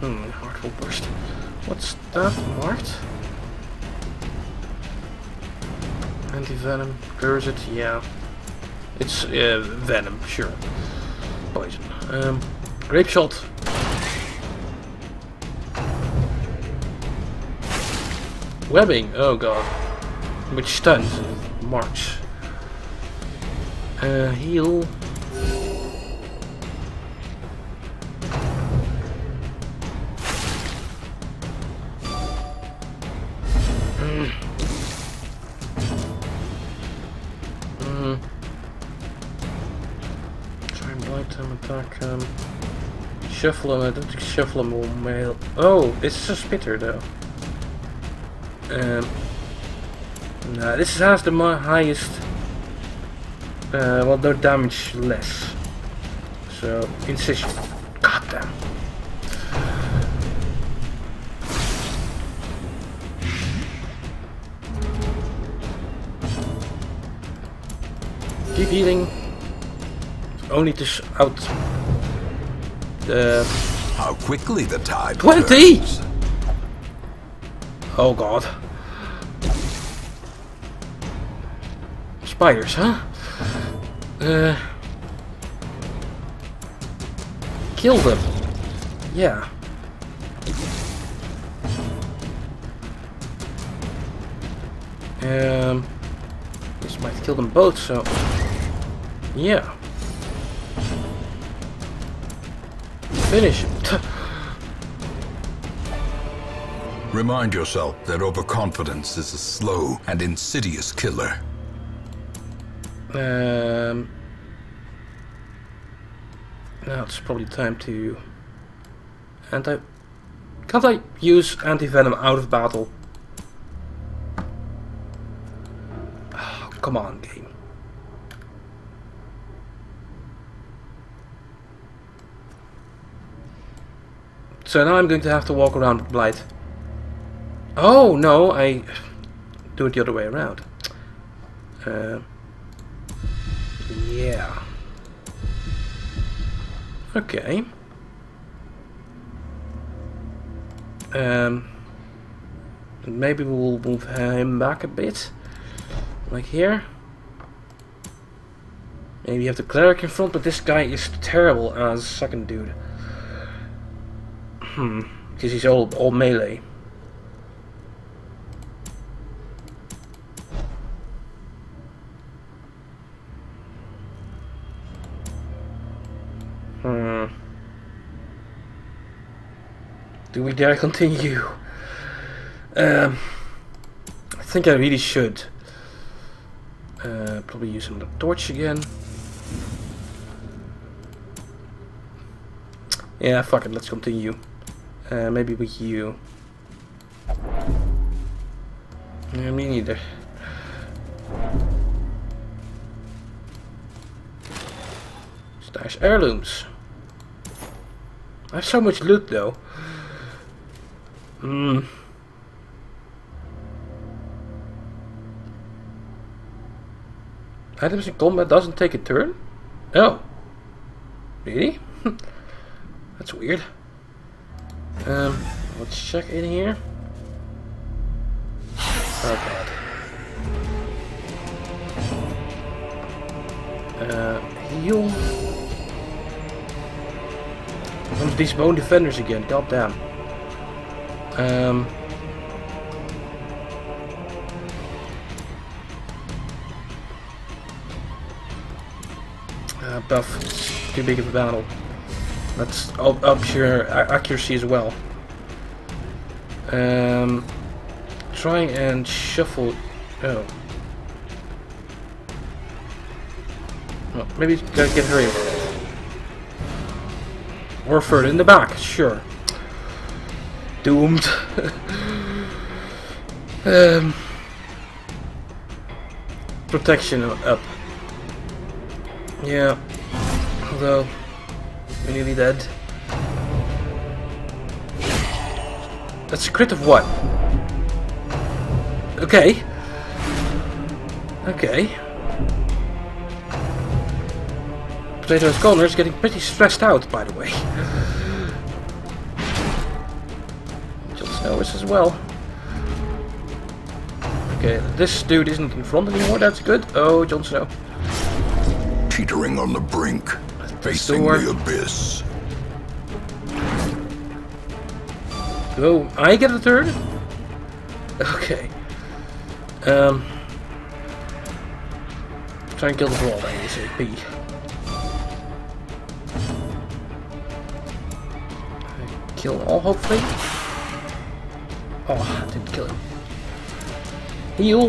[SPEAKER 1] Hmm, will Burst. What's that marked? Anti-venom. Curse it, yeah. It's uh, venom, sure. Poison. Um, grape shot. Webbing, oh god. Which stuns. March. Uh, heal. Attack him. Shuffle him, I don't think shuffle him will mail. Oh, it's a spitter though. Um, nah, this has the highest. Uh, well, no damage less. So, incision. God damn. Keep healing. Only to sh out. The
[SPEAKER 2] How quickly the tide
[SPEAKER 1] 20!
[SPEAKER 2] turns.
[SPEAKER 1] Oh god. Spiders, huh? Uh. Kill them. Yeah. Um. This might kill them both, so. Yeah. Finish him.
[SPEAKER 2] Remind yourself that overconfidence is a slow and insidious killer.
[SPEAKER 1] Um, now it's probably time to anti. Can't I use anti venom out of battle? Oh, come on, game. So now I'm going to have to walk around Blight. Oh no, I do it the other way around. Uh, yeah. Okay. Um, maybe we'll move him back a bit, like here. Maybe you have the cleric in front, but this guy is terrible as second dude. Hmm, because he's all all melee. Hmm. Do we dare continue? Um, I think I really should. Uh, probably use another torch again. Yeah, fuck it, let's continue. Uh, maybe with you. Yeah, me neither. Stash heirlooms. I have so much loot though. Hmm. Items in combat doesn't take a turn? Oh. Really? That's weird. Um, let's check in here. Oh god. Uh, heal. Comes these bone defenders again, god damn. Um. Uh, buff. Too big of a battle. Let's up, your accuracy as well. Um, try and shuffle. Oh. Maybe gotta get hurry. Or further in the back, sure. Doomed. um, protection up. Yeah. Although, we're nearly dead. That's a crit of what? Okay. Okay. Potato's Corner is getting pretty stressed out, by the way. Jon Snow is as well. Okay, this dude isn't in front anymore, that's good. Oh, Jon Snow.
[SPEAKER 2] Teetering on the brink, facing
[SPEAKER 1] door.
[SPEAKER 2] the abyss.
[SPEAKER 1] Oh, I get a turn? Okay. Um. Try and kill the brawl ASAP. Kill all, hopefully. Oh, I didn't kill him. Heal!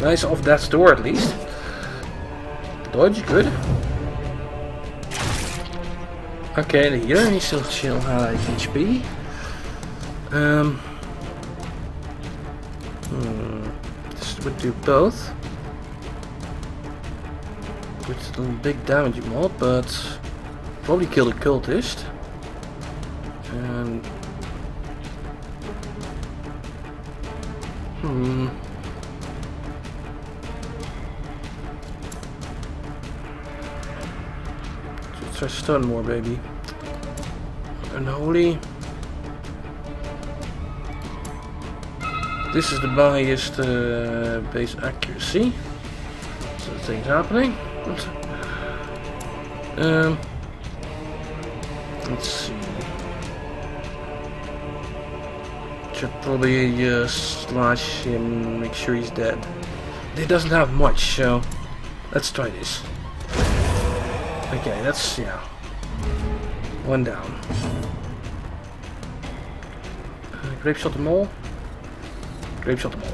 [SPEAKER 1] Nice off that door at least. Dodge, good. Okay, the he's still chill high HP. Um, hmm, this would do both. Which a big damage mod, but probably kill the cultist. Try stun more, baby. Unholy. This is the highest uh, base accuracy. So things happening. Um, let's see. Should probably uh, slash him, make sure he's dead. He doesn't have much, so let's try this. Okay, that's yeah. One down. Uh, grape shot them all. Grape shot them all.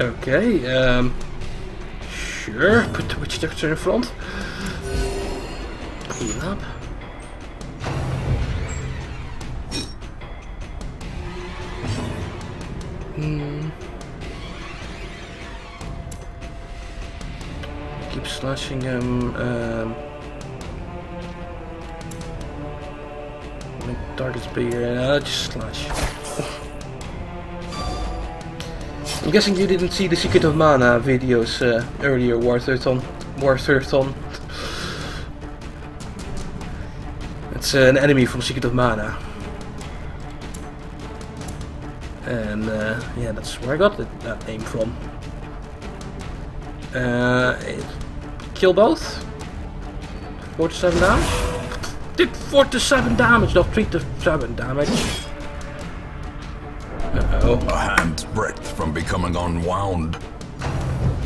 [SPEAKER 1] Okay, um, sure. Put the witch doctor in front. Keep him. Um, make targets bigger. and I'll just slash. I'm guessing you didn't see the Secret of Mana videos uh, earlier, Warthurton. Warthurton. It's uh, an enemy from Secret of Mana. And uh, yeah, that's where I got that, that name from. Uh, it- kill both. 4 to 7 damage. Did 4 to 7 damage, not 3 to 7 damage. Uh oh.
[SPEAKER 2] A hand's breadth from becoming unwound.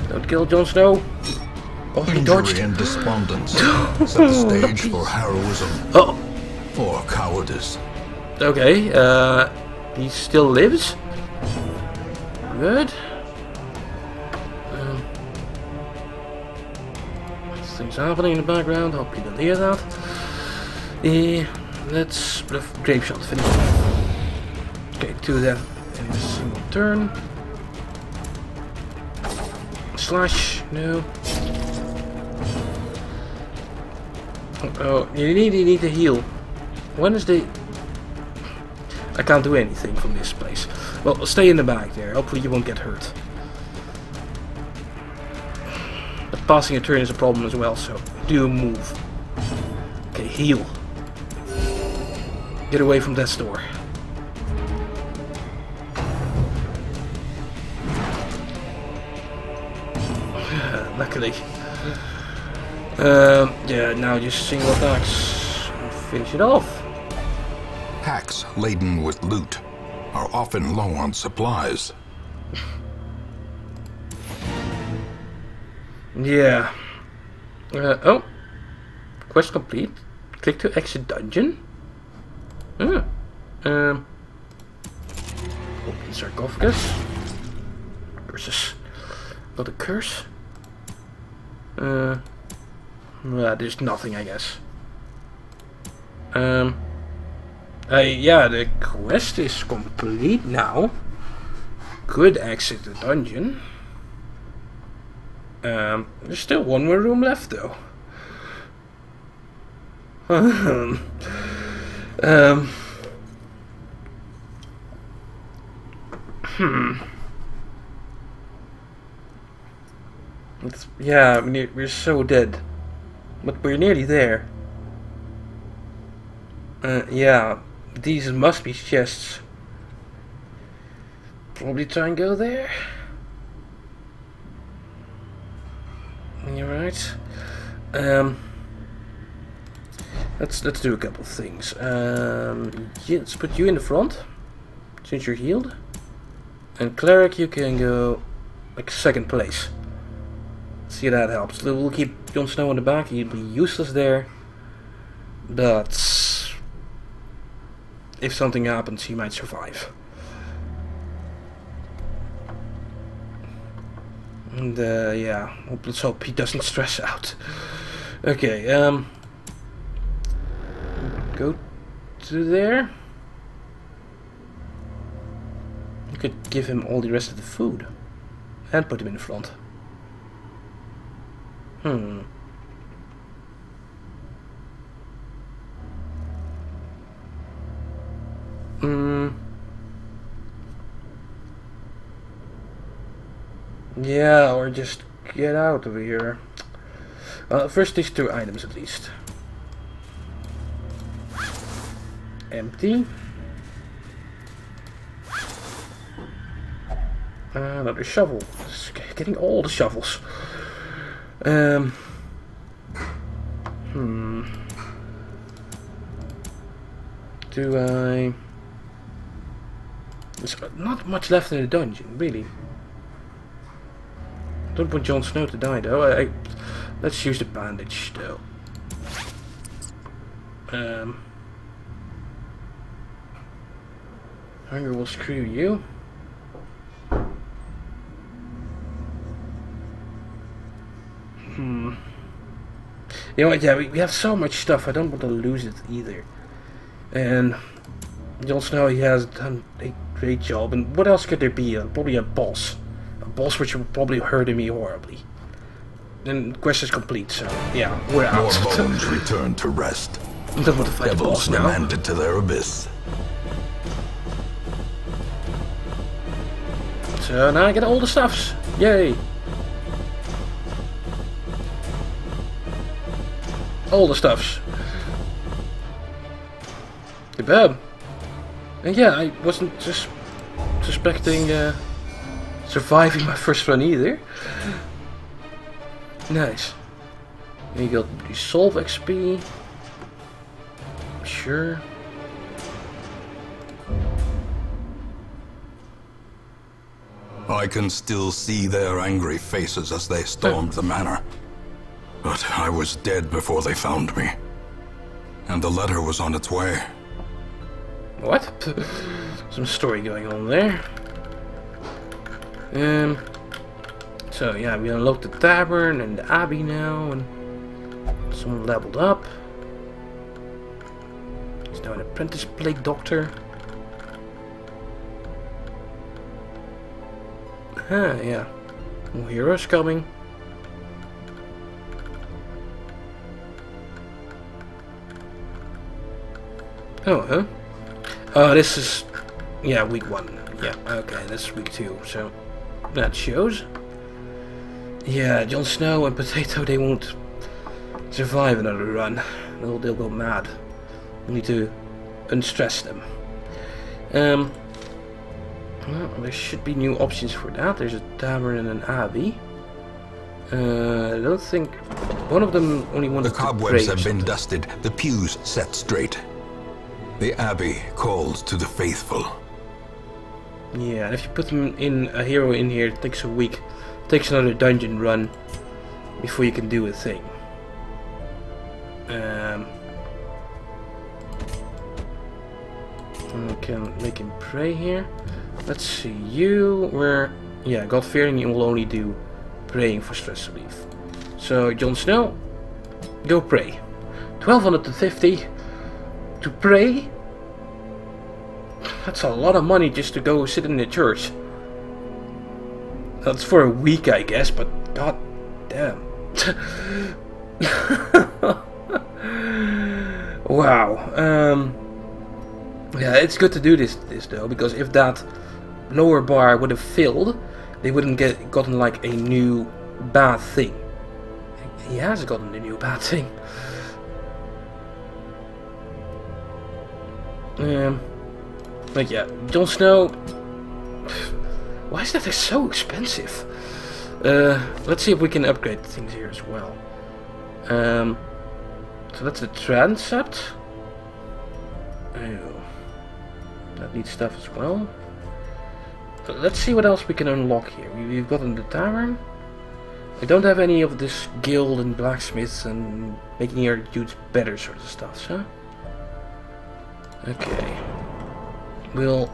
[SPEAKER 1] Don't kill Jon Snow. Oh, he dodged.
[SPEAKER 2] Injury and despondence set the stage for heroism
[SPEAKER 1] Oh,
[SPEAKER 2] For cowardice.
[SPEAKER 1] okay. Uh, he still lives. Good. Things happening in the background. Hope you don't hear that. Eh, let's grape shot finish. Okay, two of them in a single turn. Slash, no. Oh, you need you need to heal. When is the I can't do anything from this place. Well, stay in the back there. Hopefully you won't get hurt. Passing a turn is a problem as well, so do a move. Okay, heal. Get away from that store. Luckily. Um, yeah, now just single attacks and finish it off.
[SPEAKER 2] Packs laden with loot are often low on supplies.
[SPEAKER 1] Yeah. Uh, oh. Quest complete. Click to exit dungeon. Ah. Um. Open sarcophagus. Curses. Not a curse. Uh. Yeah, there's nothing, I guess. Um. Uh, yeah, the quest is complete now. Could exit the dungeon. Um, there's still one more room left though. um, hmm. It's, yeah, we're, we're so dead. But we're nearly there. Uh, yeah, these must be chests. Probably try and go there. You're right. Um, let's let's do a couple of things. Um, let's put you in the front, since you're healed. And cleric, you can go like second place. See that helps. We'll keep Jon Snow in the back. He'll be useless there, but if something happens, he might survive. And uh, yeah, let's hope he doesn't stress out. Okay, um, go to there. You could give him all the rest of the food and put him in the front. Hmm. Hmm. Yeah, or just get out of here. Uh, first these two items at least. Empty. another shovel. Getting all the shovels. Um. Hmm. Do I... There's not much left in the dungeon, really. Don't want Jon Snow to die though. I, I, let's use the bandage still. Um, hunger will screw you. Hmm. You know what? Yeah, we, we have so much stuff. I don't want to lose it either. And Jon Snow, he has done a great job. And what else could there be? Uh, probably a boss boss which will probably hurt me horribly. Then quest is complete, so yeah, we're out.
[SPEAKER 2] More bones return to rest.
[SPEAKER 1] I don't want to fight
[SPEAKER 2] Devils
[SPEAKER 1] boss now.
[SPEAKER 2] remanded to their abyss.
[SPEAKER 1] So now I get all the stuffs. Yay! All the stuffs. Kebab. And yeah, I wasn't just suspecting uh, surviving my first run either. Nice. You got Resolve XP. Sure.
[SPEAKER 2] I can still see their angry faces as they stormed the manor. But I was dead before they found me. And the letter was on its way.
[SPEAKER 1] What? Some story going on there. Um, so yeah, we unlocked the tavern and the abbey now, and someone leveled up. He's now an apprentice plague doctor. Ah, yeah. More heroes coming. Oh, huh? Oh, this is... Yeah, week one. Yeah, okay, that's week two, so that shows. Yeah, Jon Snow and Potato, they won't survive another run. They'll, they'll go mad. We need to unstress them. Um, well, there should be new options for that. There's a tavern and an abbey. Uh, I don't think one of them only wanted
[SPEAKER 2] The cobwebs have been dusted, the pews set straight. The abbey calls to the faithful.
[SPEAKER 1] Yeah, and if you put them in a hero in here, it takes a week. It takes another dungeon run before you can do a thing. Um, I can make him pray here. Let's see, you were... Yeah, God fearing you will only do praying for stress relief. So, Jon Snow, go pray. 1250 to pray that's a lot of money just to go sit in the church. That's for a week, I guess, but god damn. Wow. Um, yeah, it's good to do this this though because if that lower bar would have filled, they wouldn't get gotten like a new bad thing. He has gotten a new bad thing. Um, but yeah, Jon Snow. Why is that so expensive? Uh, let's see if we can upgrade things here as well. Um, so that's the transept. Oh, that needs stuff as well. Uh, let's see what else we can unlock here. We've gotten the tavern. I don't have any of this guild and blacksmiths and making your dudes better sort of stuff, so. Okay. We'll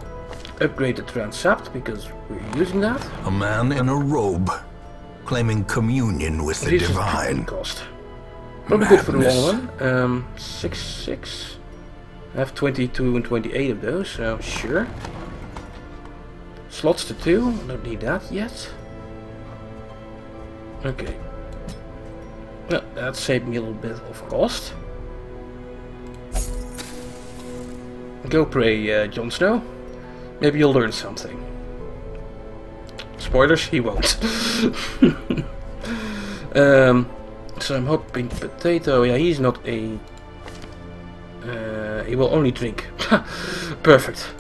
[SPEAKER 1] upgrade the transept because we're using that.
[SPEAKER 2] A man in a robe, claiming communion with the
[SPEAKER 1] Reduces
[SPEAKER 2] divine.
[SPEAKER 1] Cost. Probably good for the long run. Um, six six. I have 22 and 28 of those, so sure. Slots to two. Don't need that yet. Okay. Well, that saved me a little bit of cost. Go pray, uh, Jon Snow. Maybe you'll learn something. Spoilers, he won't. um, so I'm hoping potato. Yeah, he's not a. Uh, he will only drink. Perfect.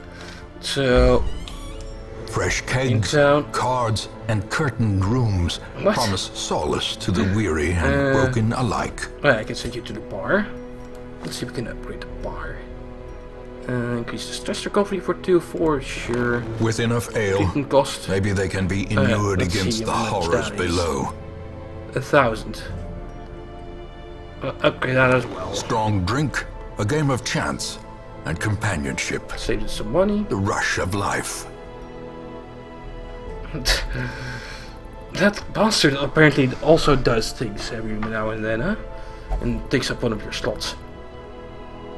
[SPEAKER 1] So
[SPEAKER 2] Fresh kegs, cards, and curtained rooms
[SPEAKER 1] What?
[SPEAKER 2] promise solace to the weary and
[SPEAKER 1] Uh,
[SPEAKER 2] broken alike.
[SPEAKER 1] Yeah, I can send you to the bar. Let's see if we can upgrade the bar. Uh, increase the stress recovery for two, four, sure.
[SPEAKER 2] With enough ale,
[SPEAKER 1] Treatment cost
[SPEAKER 2] maybe they can be inured
[SPEAKER 1] let's see
[SPEAKER 2] against the horrors below.
[SPEAKER 1] a thousand. Uh, upgrade that as well.
[SPEAKER 2] Strong drink, a game of chance, and companionship.
[SPEAKER 1] Save us some money.
[SPEAKER 2] The rush of life.
[SPEAKER 1] that bastard apparently also does things every now and then, huh? And takes up one of your slots.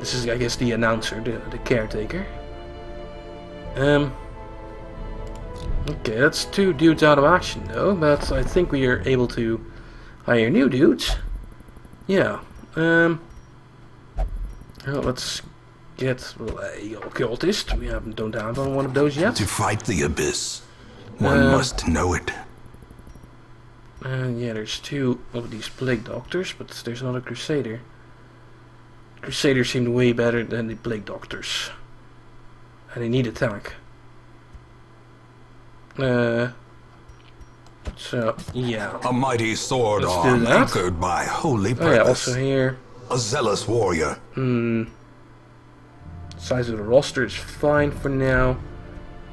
[SPEAKER 1] This is, I guess, the announcer, the, the caretaker. Um. Okay, that's two dudes out of action, though, but I think we are able to hire new dudes. Yeah. Um. Well, let's get a occultist. We haven't don't have one of those yet.
[SPEAKER 2] To fight the abyss, one
[SPEAKER 1] Uh,
[SPEAKER 2] must know it.
[SPEAKER 1] Uh, yeah, there's two of these plague doctors, but there's not a crusader. Crusaders seem way better than the plague doctors. And they need attack. Uh, so, yeah.
[SPEAKER 2] A mighty sword arm anchored by holy
[SPEAKER 1] Oh yeah, also here,
[SPEAKER 2] a zealous warrior.
[SPEAKER 1] hmm, size of the roster is fine for now.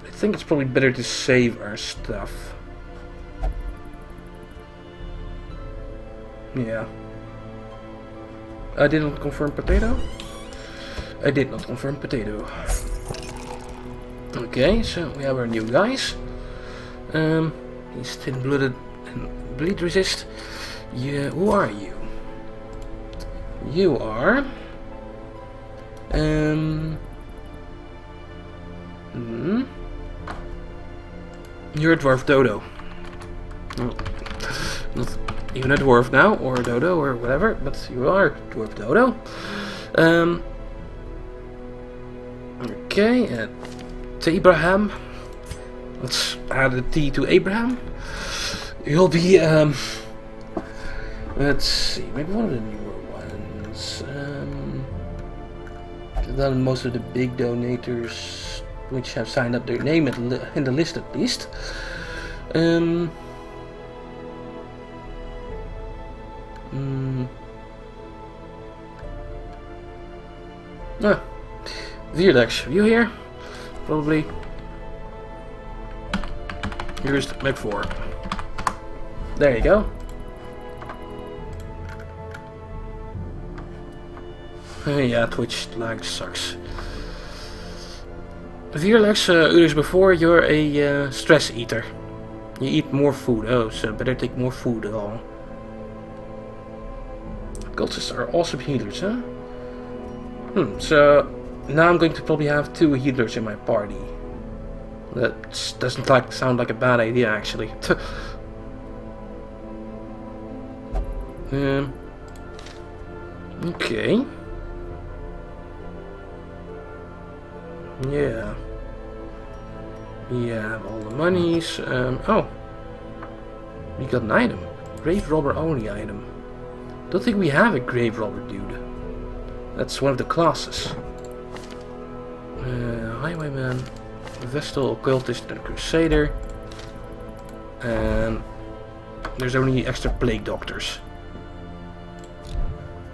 [SPEAKER 1] I think it's probably better to save our stuff. Yeah. I did not confirm potato. I did not confirm potato. Okay, so we have our new guys. Um, he's thin-blooded and bleed resist. Yeah, who are you? You are. Um. Hmm. You're a dwarf dodo. Oh, even a dwarf now, or a dodo, or whatever, but you are dwarf dodo. Um. Okay, and to Abraham. Let's add a T to Abraham. You'll be, um. Let's see, maybe one of the newer ones. Um. Then most of the big donators, which have signed up their name in the list at least. Um. Mm. Ah, Vierlex, you here? Probably. Here's Meg 4. There you go. Yeah, Twitch lag sucks. Vierlex, uh, uurs before, you're a uh, stress eater. You eat more food. Oh, so better take more food all. Cultists are awesome healers, huh? Hmm, so now I'm going to probably have two healers in my party. That doesn't like sound like a bad idea, actually. um. Okay. Yeah. We have all the monies. Um, oh. We got an item. Grave robber only item. Don't think we have a grave robber dude. That's one of the classes. Uh, highwayman, Vestal, occultist, and crusader. And there's only extra plague doctors.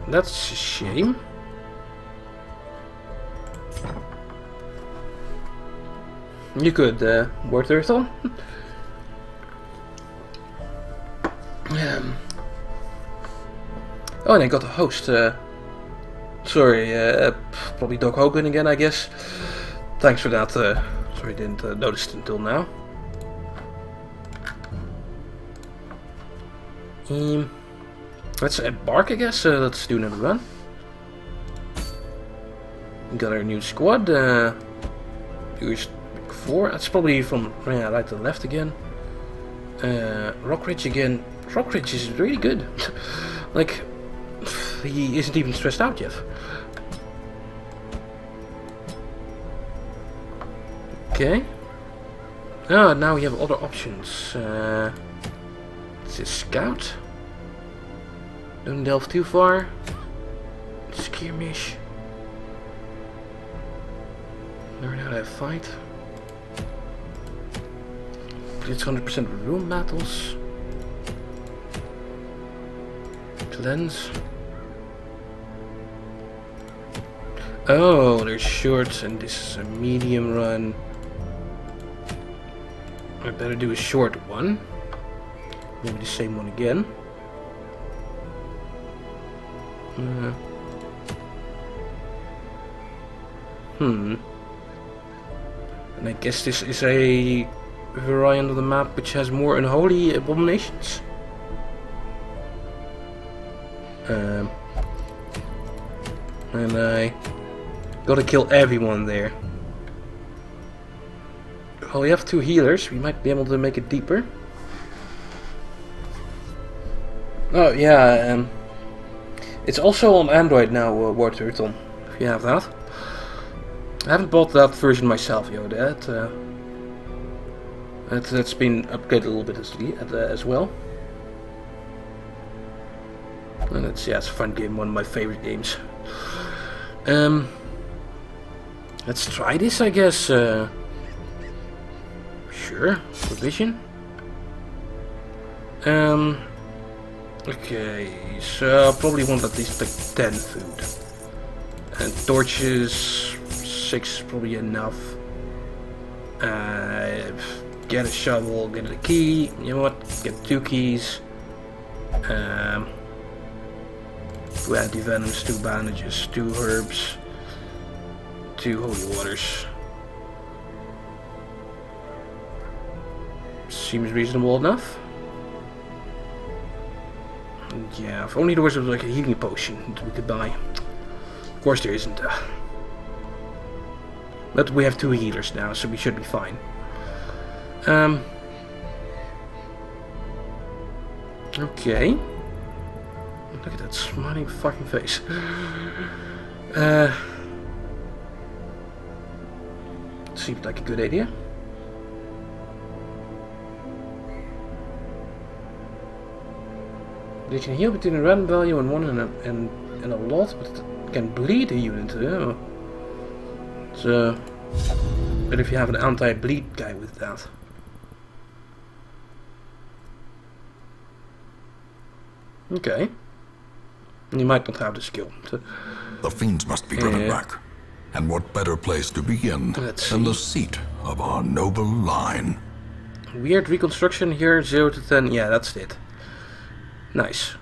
[SPEAKER 1] That's a shame. You could, uh, War Turtle. um. Oh, and I got a host. Uh, sorry, uh, probably Doc Hogan again, I guess. Thanks for that. Uh, sorry, didn't uh, notice it until now. Um, let's embark, I guess. Uh, let's do another run. We got our new squad. Uh, four. That's probably from yeah, right to left again. Uh, Rockridge again. Rockridge is really good. like, he isn't even stressed out yet. Okay. Ah, now we have other options. Uh, a scout. Don't delve too far. Skirmish. Learn how to fight. It's 100% room battles. Cleanse. Oh, there's shorts and this is a medium run. I better do a short one. Maybe the same one again. Uh, hmm. And I guess this is a variant of the map which has more unholy abominations. Um, and I gotta kill everyone there. Well, we have two healers. We might be able to make it deeper. Oh, yeah. Um, it's also on Android now, uh, War Turtle, if you have that. I haven't bought that version myself, yo. That, uh, that, that's been upgraded a little bit as, uh, as well. And it's, yeah, it's a fun game, one of my favorite games. Um, let's try this, I guess. Uh, Sure, provision. Um, okay, so I'll probably want at least like 10 food. And torches, 6 probably enough. Uh, get a shovel, get a key, you know what, get two keys. Um, two anti-venoms, two bandages, two herbs, two holy waters. Seems reasonable enough. Yeah, if only there was like a healing potion that we could buy. Of course there isn't. Uh, but we have two healers now, so we should be fine. Um. Okay. Look at that smiling fucking face. Uh. Seems like a good idea. They can heal between a random value and one and a, and, and a lot, but it can bleed a unit. Oh. So, but if you have an anti-bleed guy with that. Okay. You might not have the skill. So,
[SPEAKER 3] the fiends must be driven
[SPEAKER 1] Yeah.
[SPEAKER 3] back. And what better place to begin than the seat of our noble line?
[SPEAKER 1] Wyrd Reconstruction here, 0 to 10. Yeah, that's it. Nice.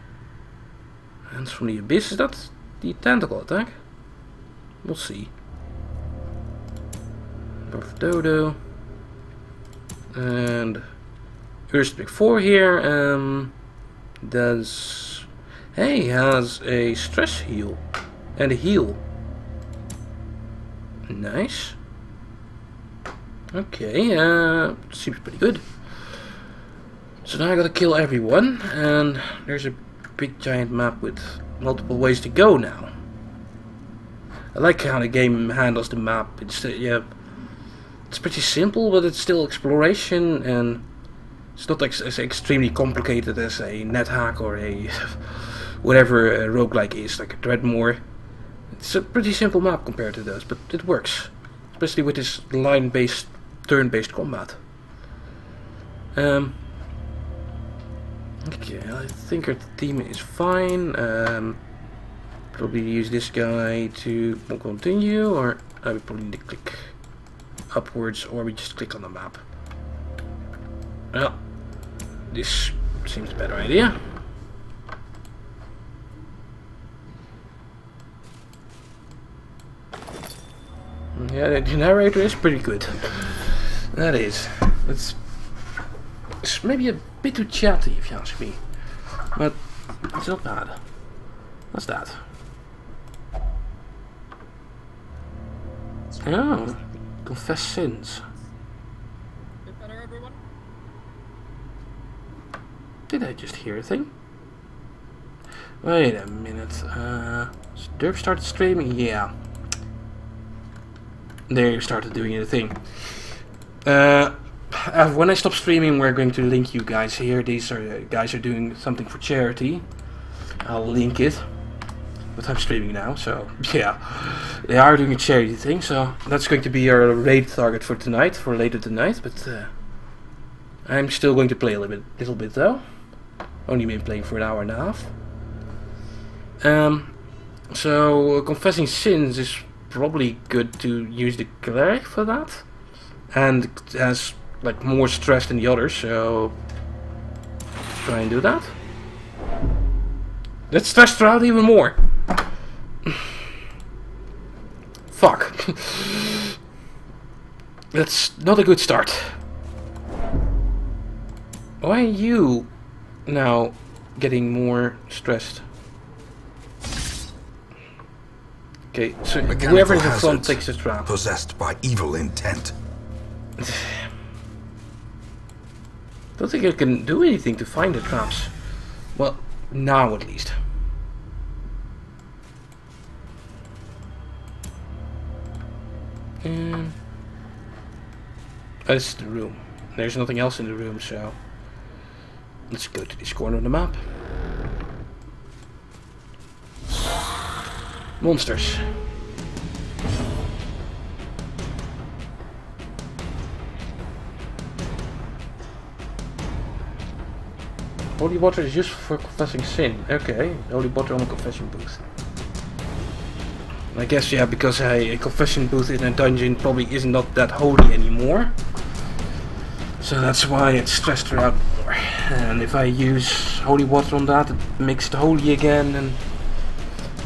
[SPEAKER 1] Hands from the Abyss, is that the tentacle attack? We'll see. Buff Dodo. And here's big 4 here. Um, does. Hey, has a stress heal. And a heal. Nice. Okay, uh, seems pretty good. So now I gotta kill everyone, and there's a big giant map with multiple ways to go now. I like how the game handles the map. It's uh, yeah, it's pretty simple, but it's still exploration, and it's not ex as extremely complicated as a NetHack or a whatever a roguelike is, like a Dredmor. It's a pretty simple map compared to those, but it works, especially with this line-based, turn-based combat. Um, okay, I think our team is fine. Um, probably use this guy to continue, or I would probably need to click upwards, or we just click on the map. Well, this seems a better idea. Yeah, the narrator is pretty good. That is. It's, it's maybe a bit too chatty, if you ask me. But it's not bad. What's that? Oh, confess sins.
[SPEAKER 4] Bit better, everyone?
[SPEAKER 1] Did I just hear a thing? Wait a minute. Uh, Derp started streaming? Yeah. They started doing the thing. Uh, uh, when I stop streaming, we're going to link you guys here. These are uh, guys are doing something for charity. I'll link it. But I'm streaming now, so yeah, they are doing a charity thing. So that's going to be our raid target for tonight, for later tonight. But uh, I'm still going to play a little bit, little bit though. Only been playing for an hour and a half. Um, so confessing sins is probably good to use the cleric for that, and has like more stress than the others. So try and do that. Let's stress her out even more. Fuck. That's not a good start. Why are you now getting more stressed? Okay, so
[SPEAKER 3] Mechanical
[SPEAKER 1] whoever is in front takes the trap.
[SPEAKER 3] Possessed by evil intent.
[SPEAKER 1] Don't think I can do anything to find the traps. Well, now at least. That's the room. There's nothing else in the room, so let's go to this corner of the map. Monsters. Holy water is used for confessing sin. Okay, holy water on a confession booth. I guess yeah, because a, a confession booth in a dungeon probably is not that holy anymore. So that's why it's stressed her out more. And if I use holy water on that, it makes it holy again, and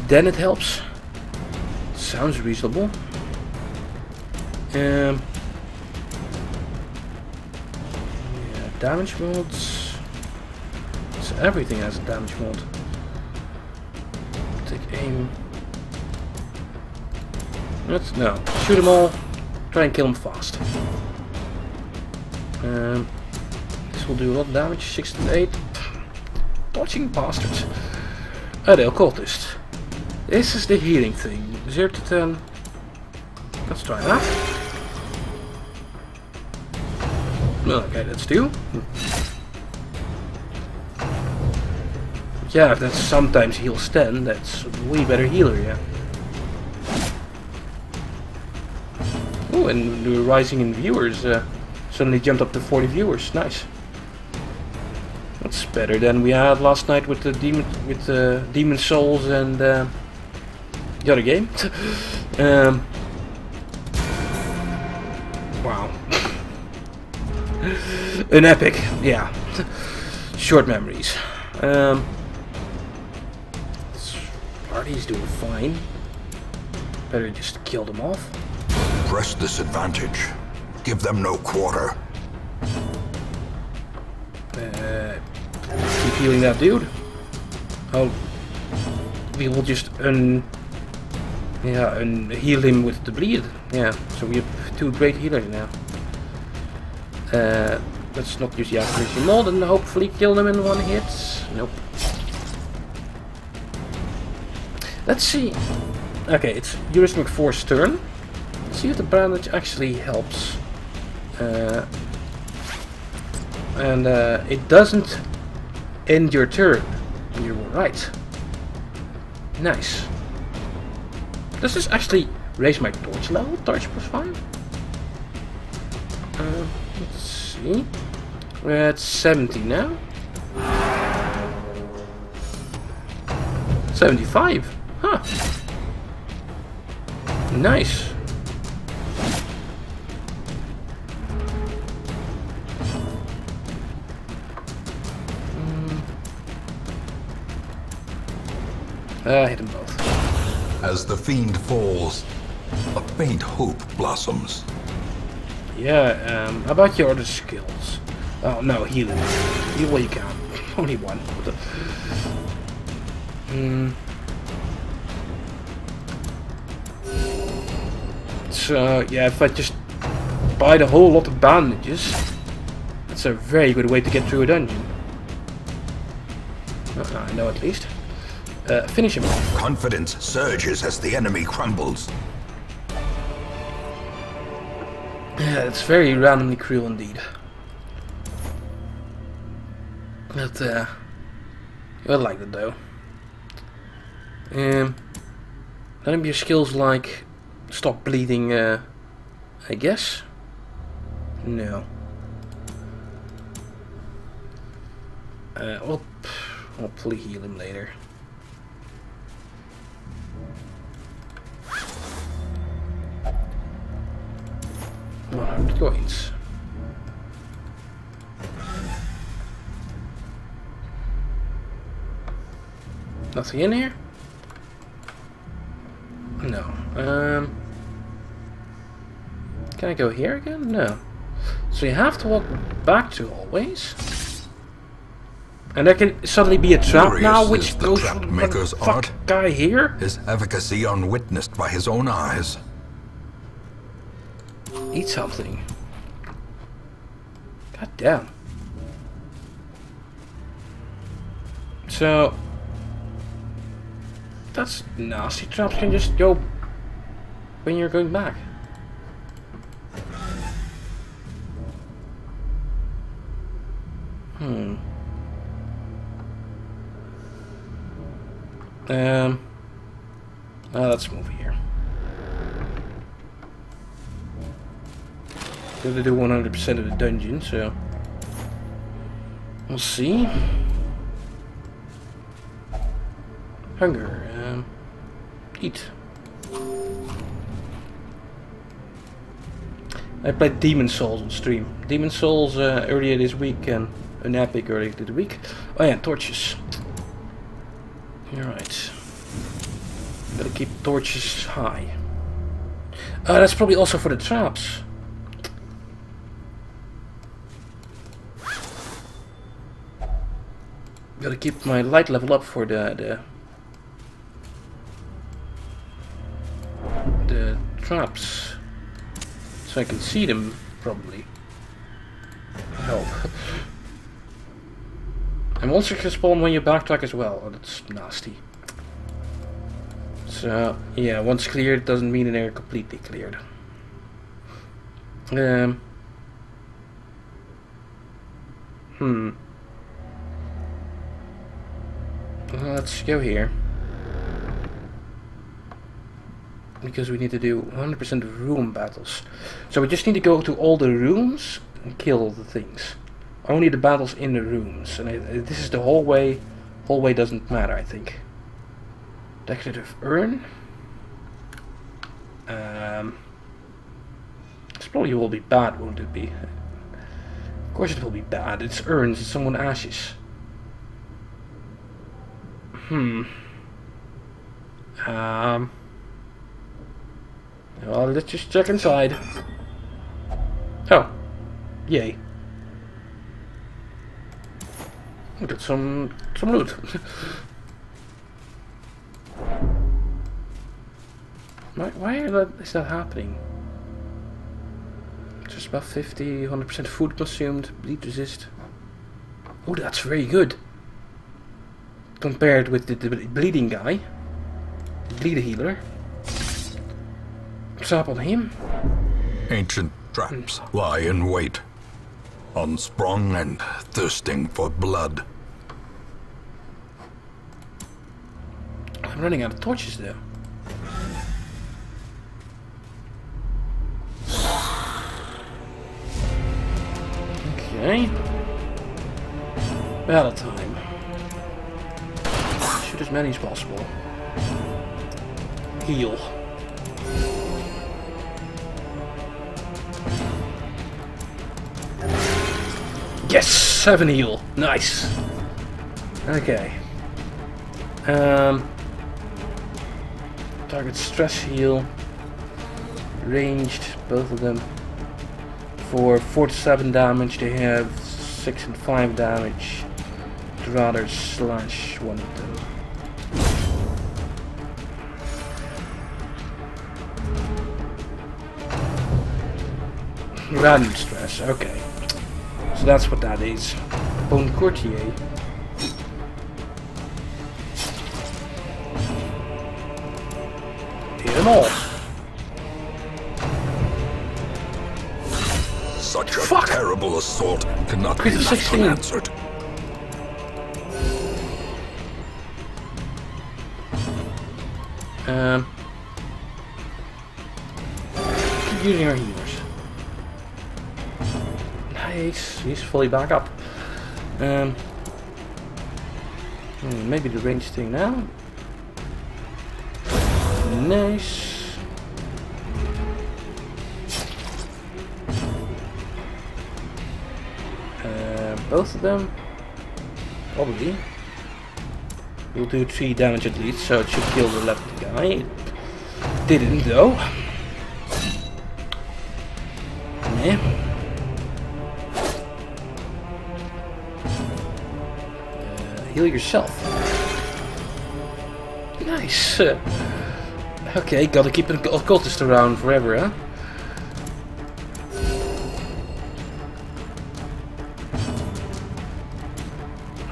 [SPEAKER 1] then it helps. Sounds reasonable. Um, yeah, damage mods. So everything has a damage mod. Take aim. Let's no. Shoot them all. Try and kill them fast. Um, this will do a lot of damage. 6 to 8. Dodging bastards. Oh, the occultist. This is the healing thing. 0 to 10. Let's try that. Okay, that's two. Yeah, if that sometimes heals 10, that's way better healer, yeah. Oh, and the rising in viewers uh, suddenly jumped up to 40 viewers. Nice. That's better than we had last night with the demon with the demon souls and uh, the other game. um, wow. An epic, yeah. Short memories. Um, party's doing fine. Better just kill them off.
[SPEAKER 3] Press this advantage. Give them no quarter.
[SPEAKER 1] Uh, keep healing that dude. Oh, we will just un, yeah, un heal him with the bleed. Yeah, so we have two great healers now. Uh, let's not use the accuracy mod and hopefully kill them in one hit. Nope. Let's see. Okay, it's Eurus McFor's turn. Let's see if the bandage actually helps. Uh, and uh, it doesn't end your turn. You were right. Nice. Does this actually raise my torch level? Torch plus 5? Uh, let's see. We're at 70 now. 75. Huh. Nice. Uh, hit them both.
[SPEAKER 3] As the fiend falls, a faint hope blossoms.
[SPEAKER 1] Yeah, um, how about your other skills? Oh, no, healing. Heal what you can. Only one. Hmm. So, yeah, if I just buy the whole lot of bandages, that's a very good way to get through a dungeon. Uh, I know at least. Uh, finish him off.
[SPEAKER 3] Confidence surges as the enemy crumbles.
[SPEAKER 1] Yeah, it's very randomly cruel indeed. But, uh, I like it though. Um, none of your skills like stop bleeding, uh, I guess? No. Uh, well, I'll probably heal him later. 100 coins. Nothing in here? No. Um, can I go here again? No. So you have to walk back to always. And there can suddenly be a trap
[SPEAKER 3] Curious
[SPEAKER 1] now, which
[SPEAKER 3] the
[SPEAKER 1] goes
[SPEAKER 3] trap
[SPEAKER 1] the
[SPEAKER 3] maker's
[SPEAKER 1] fuck
[SPEAKER 3] art.
[SPEAKER 1] guy here.
[SPEAKER 3] His efficacy unwitnessed by his own eyes.
[SPEAKER 1] Eat something. God damn. So that's nasty. Traps can just go when you're going back. Hmm. Um. Uh, let's move here. Gonna do 100% of the dungeon, so we'll see. Hunger, um, eat. I played Demon's Souls on stream. Demon's Souls uh, earlier this week and an epic earlier this week. Oh yeah, torches. Alright. Gotta keep torches high. Uh, that's probably also for the traps. Gotta keep my light level up for the the the traps, so I can see them probably. Help. and monsters can spawn when you backtrack as well. Oh, that's nasty. So yeah, once cleared doesn't mean they're completely cleared. Um. Hmm. Let's go here. Because we need to do 100% room battles. So we just need to go to all the rooms and kill all the things. Only the battles in the rooms. And it, this is the hallway. Hallway doesn't matter, I think. Decorative urn. Um, this probably will be bad, won't it be? Of course it will be bad. It's urns, it's someone ashes. Hmm. Um. Well, let's just check inside. Oh. Yay. We got some some loot. why why is that happening? Just about 50, 100% food consumed, bleed resist. Oh, that's very good compared with the, the bleeding guy, bleed healer. What's up on him?
[SPEAKER 3] Ancient traps lie in wait, unsprung and thirsting for blood.
[SPEAKER 1] I'm running out of torches though. Okay. Battle time. Shoot as many as possible. Heal. Yes! Seven heal. Nice. Okay. Um target stress heal. Ranged, both of them. For 4 to 7 damage, they have 6 and 5 damage. Rather slash one of them. Random stress, okay. So that's what that is. Bone Courtier. Hit them all.
[SPEAKER 3] Such a
[SPEAKER 1] Fuck.
[SPEAKER 3] terrible assault cannot be left unanswered.
[SPEAKER 1] Um, fully back up. Um, hmm, maybe the range thing now. Nice. Uh, both of them, probably. Will do 3 damage at least, so it should kill the left guy. Didn't though. Heal yourself. Nice. Uh, okay, gotta keep an occultist around forever, huh?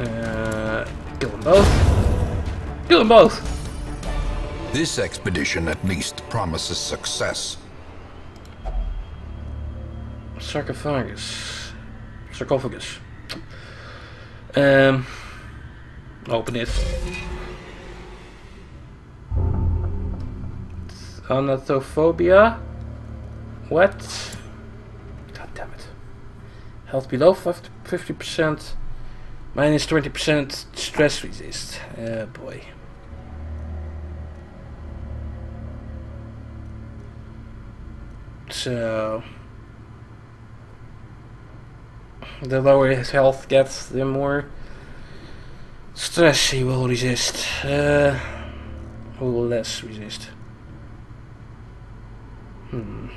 [SPEAKER 1] Uh, kill them both. Kill them both.
[SPEAKER 3] This expedition at least promises success.
[SPEAKER 1] Sarcophagus. Sarcophagus. Um, open it. Thanatophobia. What? God damn it. Health below 50%. Minus 20% stress resist. Oh boy. So the lower his health gets, the more stress he will resist. Uh, or will less resist. Hmm.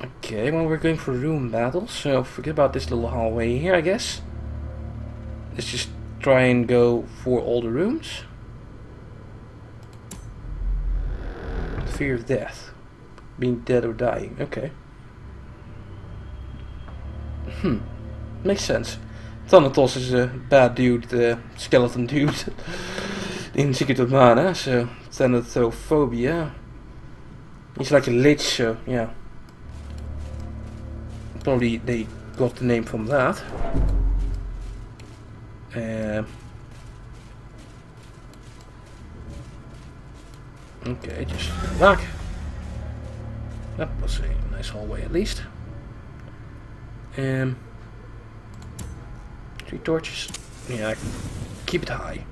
[SPEAKER 1] Okay, well we're going for room battle, so forget about this little hallway here, I guess. Let's just try and go for all the rooms. Fear of death. Being dead or dying, okay. Hmm. Makes sense. Thanatos is a bad dude, uh, skeleton dude in Secret of Mana, so Thanatophobia. He's like a lich, so yeah. Probably they got the name from that. Uh, okay, just back. That was a nice hallway at least. Um, three torches. Yeah, keep it high.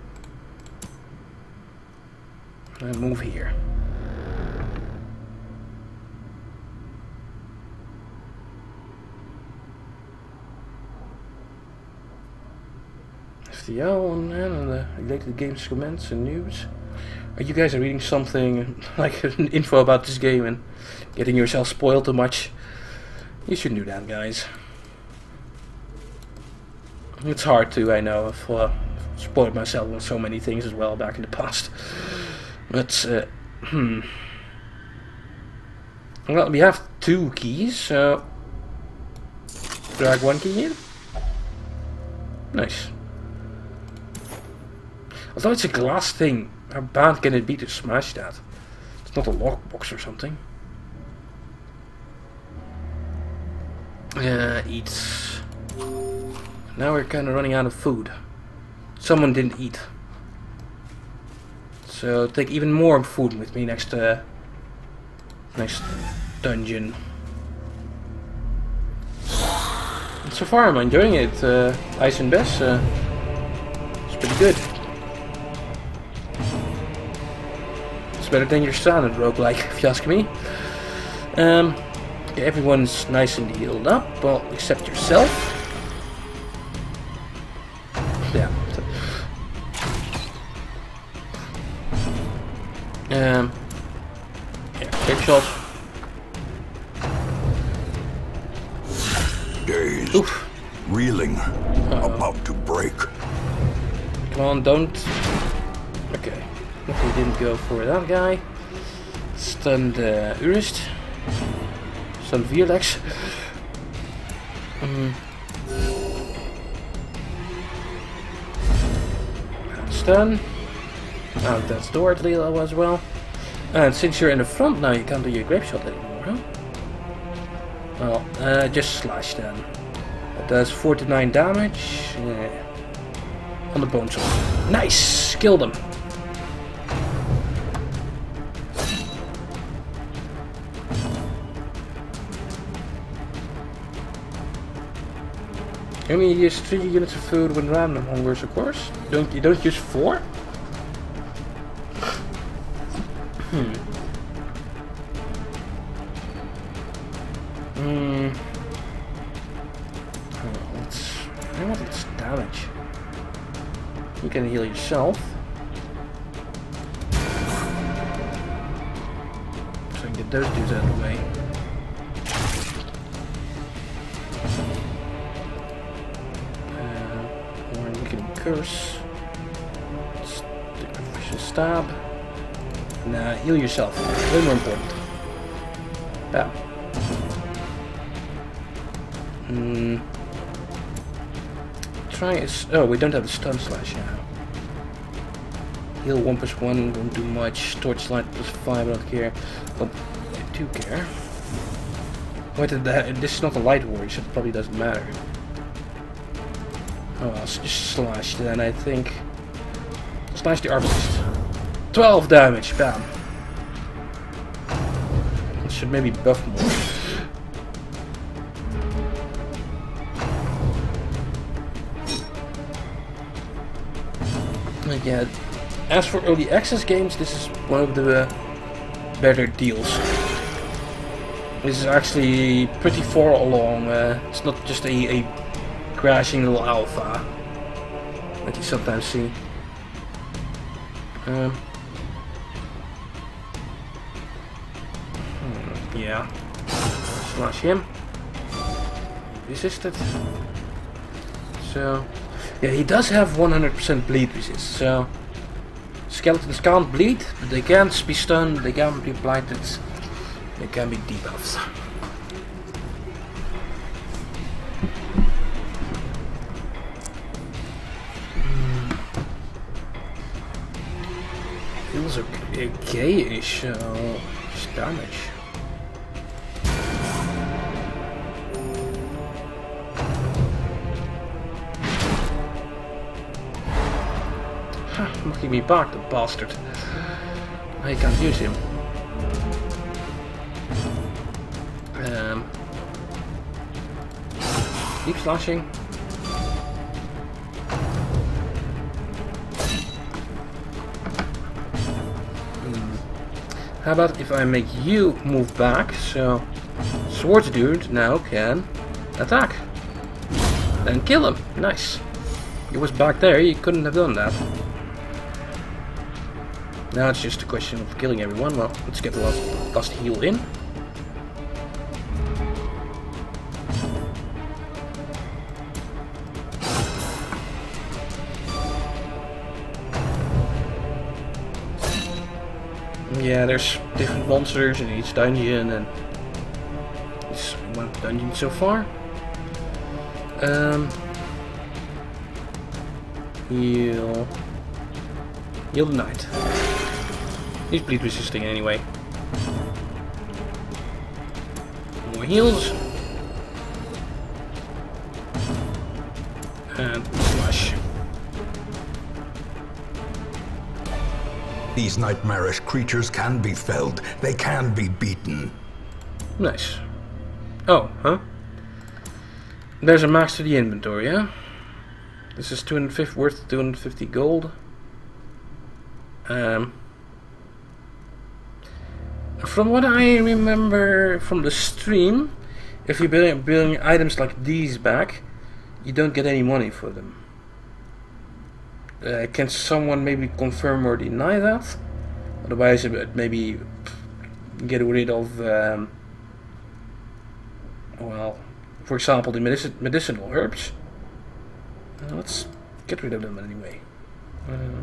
[SPEAKER 1] And move here. FTL on and uh, the related games comments and news. Are you guys reading something like info about this game and getting yourself spoiled too much? You shouldn't do that, guys. It's hard to, I know. I've uh, spoiled myself on so many things as well back in the past. But, uh, hmm. Well, we have two keys, so... Drag one key in. Nice. Although it's a glass thing, how bad can it be to smash that? It's not a lockbox or something. Uh, eat. Now we're kind of running out of food. Someone didn't eat. So take even more food with me next uh, next dungeon. And so far I'm enjoying it. Uh, Ice and Bess, uh, it's pretty good. It's better than your standard roguelike, if you ask me. Um, yeah, everyone's nice and healed up, well, except yourself. Yeah. Um, yeah, shot.
[SPEAKER 3] Dazed,
[SPEAKER 1] Oof.
[SPEAKER 3] reeling, about to break.
[SPEAKER 1] Come on, don't. Okay. Luckily didn't go for that guy. Stunned uh, Urist. Stunned Vierlex. Mm. Stun. Oh, that's Dort Lilo as well. And since you're in the front now, you can't do your grape shot anymore, huh? Well, uh, just slash then. That does 49 damage. Yeah. On the bone sword. Nice! Killed him. You only use three units of food when random hungers, of course. Don't you don't use four? Hmm. Hmm. Oh, let's. I want its damage. You can heal yourself. So I can get those dudes out of the way. Curse. Vicious stab. Nah, heal yourself. Way more important. Bam. Hmm. Try is oh we don't have the stun slash now. Heal one plus one won't do much. Torchlight plus five I don't care. But I do care. Wait, that this is not a light war, so it probably doesn't matter. Oh well, slash then I think. Slash the arbalist. 12 damage, bam. Should maybe buff more. Yeah, as for early access games, this is one of the uh, better deals. This is actually pretty far along. Uh, it's not just a, a crashing little alpha that you sometimes see. Um, hmm, yeah. Slash him. Resisted. So, yeah, he does have 100% bleed resist. So, skeletons can't bleed, but they can't be stunned, they can't be blighted, they can be debuffed. Okay-ish, uh, damage. Knocking me back, the bastard. I can't use him. Um, keep slashing. How about if I make you move back, so Swords Dude now can attack. Then kill him. Nice. He was back there, he couldn't have done that. Now it's just a question of killing everyone. Well, let's get the last, last heal in. yeah, there's different monsters in each dungeon, and it's one dungeon so far. Um, heal, heal the knight. He's bleed resisting anyway. More heals.
[SPEAKER 3] These nightmarish creatures can be felled. They can be beaten.
[SPEAKER 1] Nice. Oh, huh? There's a max to the inventory, yeah? This is 250 worth 250 gold. Um, from what I remember from the stream, if you bring, bring items like these back, you don't get any money for them. Uh, can someone maybe confirm or deny that? Otherwise, maybe get rid of, um, well, for example, the medici medicinal herbs. Uh, let's get rid of them anyway. Uh,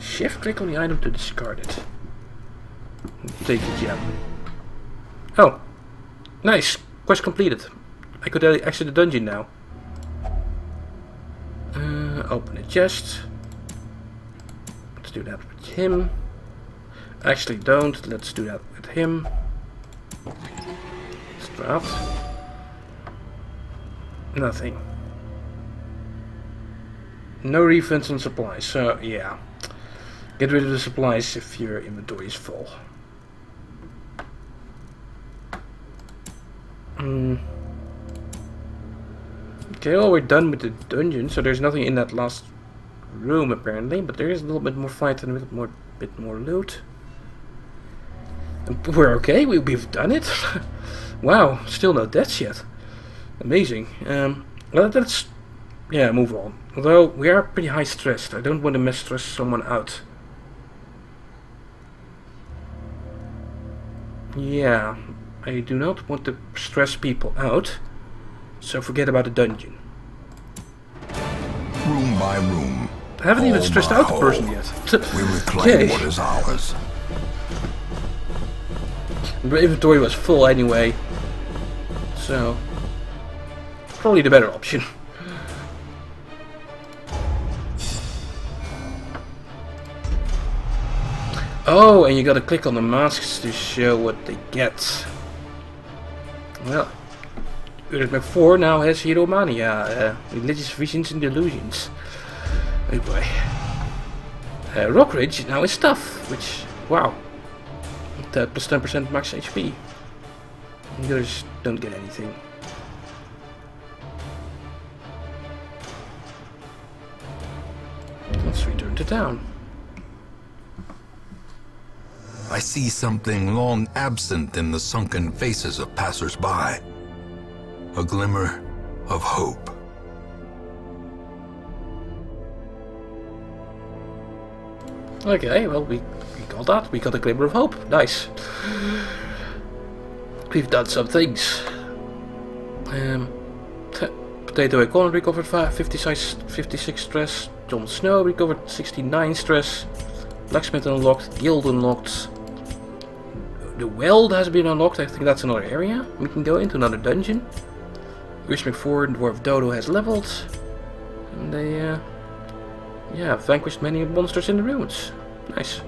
[SPEAKER 1] shift click on the item to discard it. Take the gem. Oh, nice. Quest completed. I could uh, exit the dungeon now. Uh, open the chest. Let's do that with him. Actually, don't. Let's do that with him. Strat. Nothing. No refunds on supplies, so yeah. Get rid of the supplies if your inventory is full. Mm. Okay, well we're done with the dungeon, so there's nothing in that last room apparently, but there is a little bit more fight and a bit more, bit more loot. And we're okay, we, we've done it. wow, still no deaths yet. Amazing. Um, well, let's yeah move on. Although we are pretty high stressed, I don't want to mess stress someone out. Yeah, I do not want to stress people out, so forget about the dungeon.
[SPEAKER 3] Room by room.
[SPEAKER 1] I haven't even stressed out the person yet.
[SPEAKER 3] We reclaim
[SPEAKER 1] Okay.
[SPEAKER 3] what is ours.
[SPEAKER 1] The inventory was full anyway, so probably the better option. Oh, and you gotta click on the masks to show what they get. Well, Ulrich McFour now has Hero Hieromania, uh, religious visions and delusions. Oh boy. Uh, Rockridge now is tough, which, wow, uh, plus 10% max HP. The others don't get anything. Let's return to town.
[SPEAKER 3] I see something long absent in the sunken faces of passers-by. A glimmer of hope.
[SPEAKER 1] Okay, well, we, we got that. We got a glimmer of hope. Nice. We've done some things. Um, Potato Icon recovered fi- 56, 56 stress. Jon Snow recovered 69 stress. Blacksmith unlocked. Guild unlocked. The Weald has been unlocked. I think that's another area. We can go into another dungeon. Wish McFord and Dwarf Dodo has leveled. And they, uh, yeah, vanquished many monsters in the ruins. Nice.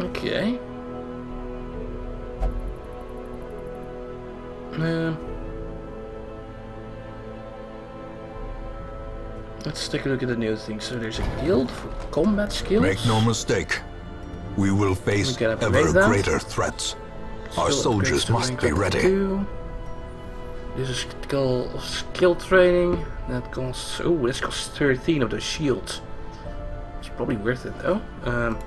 [SPEAKER 1] Okay. Um, let's take a look at the new things. So there's a guild for combat skills.
[SPEAKER 3] Make no mistake. We will face
[SPEAKER 1] We can upgrade
[SPEAKER 3] ever greater threats. Our soldiers must be ready.
[SPEAKER 1] two. This is skill skill training. That costs. Oh, this costs 13 of the shields. It's probably worth it though. Um,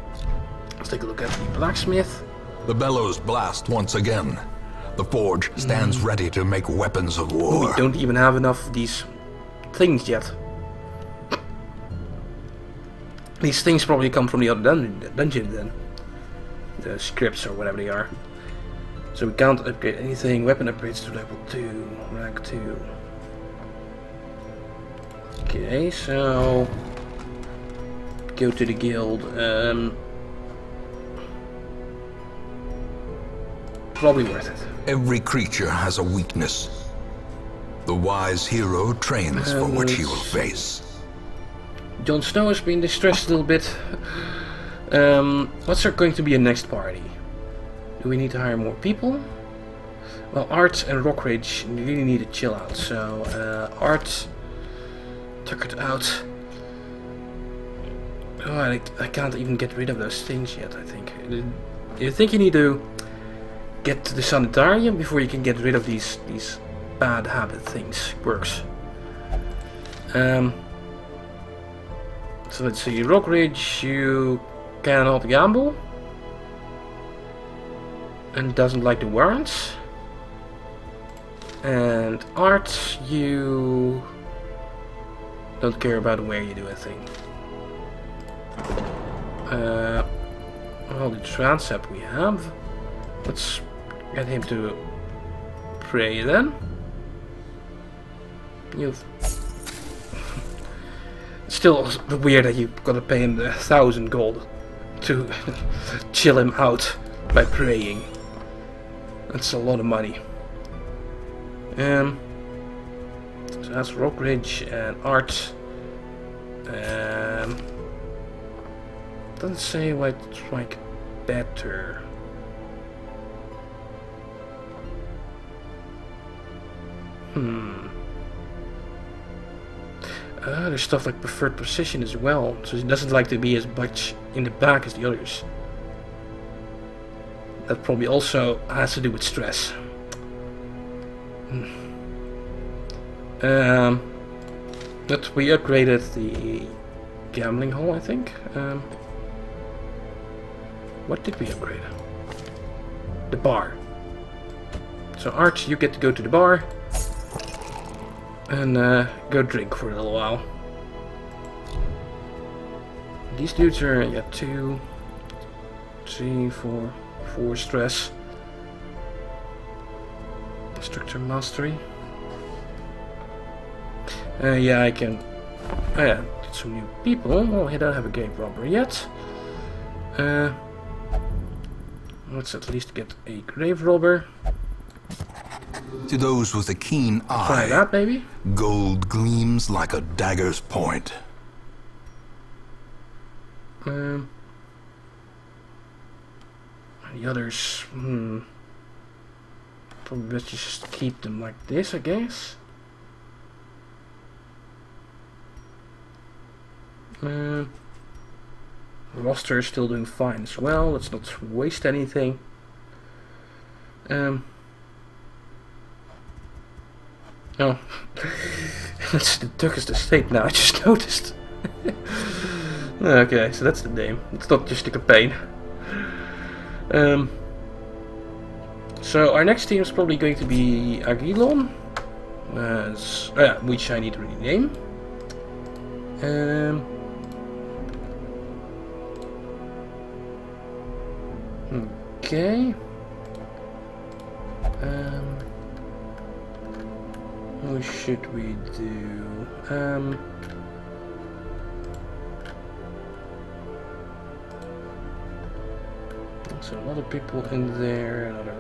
[SPEAKER 1] let's take a look at the blacksmith.
[SPEAKER 3] The bellows blast once again. The forge stands ready to make weapons of war.
[SPEAKER 1] we don't even have enough of these things yet. These things probably come from the other dun dungeon then. The scripts or whatever they are. So we can't upgrade anything. Weapon upgrades to level 2, rank 2. Okay, so... Go to the guild. Um, probably worth it.
[SPEAKER 3] Every creature has a weakness. The wise hero trains for what he will face.
[SPEAKER 1] Jon Snow has been distressed a little bit. Um, what's there going to be a next party? Do we need to hire more people? Well, Art and Rockridge really need to chill out. So, uh, Art it out. Oh, I, I can't even get rid of those things yet, I think. You think you need to get to the sanitarium before you can get rid of these these bad habit things. Works. Um, so let's see, Rockridge, you cannot gamble. And doesn't like the warrants. And Art, you don't care about where you do a thing. Uh, all the transept we have. Let's get him to pray then. You've still weird that you gotta pay him a thousand gold to chill him out by praying. That's a lot of money. Um, so that's Rockridge and Art. Um, doesn't say what like better. Hmm. Uh, there's stuff like preferred position as well, so he doesn't like to be as much in the back as the others. That probably also has to do with stress. Hmm. Um, but we upgraded the gambling hall, I think. Um, what did we upgrade? The bar. So Arch, you get to go to the bar and uh, go drink for a little while. These dudes are yeah two, three, four, four stress. Structure mastery. Uh, yeah, I can. Oh yeah, get some new people. Well, I don't have a grave robber yet. Uh, let's at least get a grave robber.
[SPEAKER 3] To those with a keen
[SPEAKER 1] Try
[SPEAKER 3] eye,
[SPEAKER 1] that, maybe.
[SPEAKER 3] gold gleams like a dagger's point.
[SPEAKER 1] Um, the others, hmm. Probably best just keep them like this, I guess. Uh, roster is still doing fine as well. Let's not waste anything. Um. Oh, that's the Turkish estate now. I just noticed. okay, so that's the name. It's not just a campaign. Um. So our next team is probably going to be Agilon, uh, which I need to rename. Um. Okay. Um. What should we do? Um. So a lot of people in there. Another.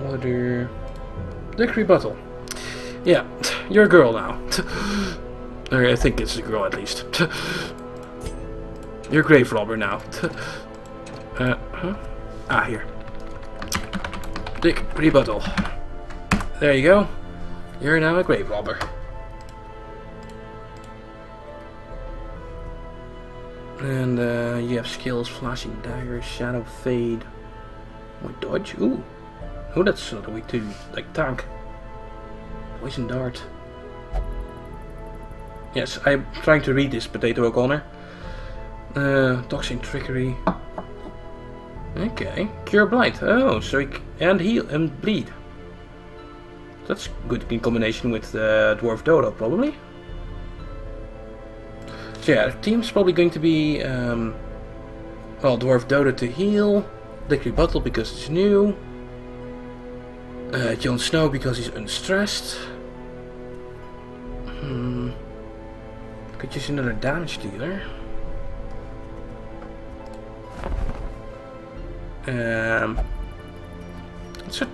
[SPEAKER 1] Um, order. Dick rebuttal. Yeah, you're a girl now. I think it's a girl at least. You're a grave robber now. Uh, huh? Ah, here. Dick rebuttal. There you go. You're now a grave robber. And uh, you have skills, flashing dagger, shadow fade, or dodge. Ooh, oh, that's of weak to like tank. Poison dart. Yes, I'm trying to read this potato O'Connor. Uh, toxin trickery. Okay, cure blight. Oh, so he and heal and bleed. That's good in combination with uh, dwarf dodo, probably. So yeah, the team's probably going to be um, well, dwarf dodo to heal, Dick rebuttal because it's new, uh, Jon Snow because he's unstressed. Hmm. Could use another damage dealer. Um, what's a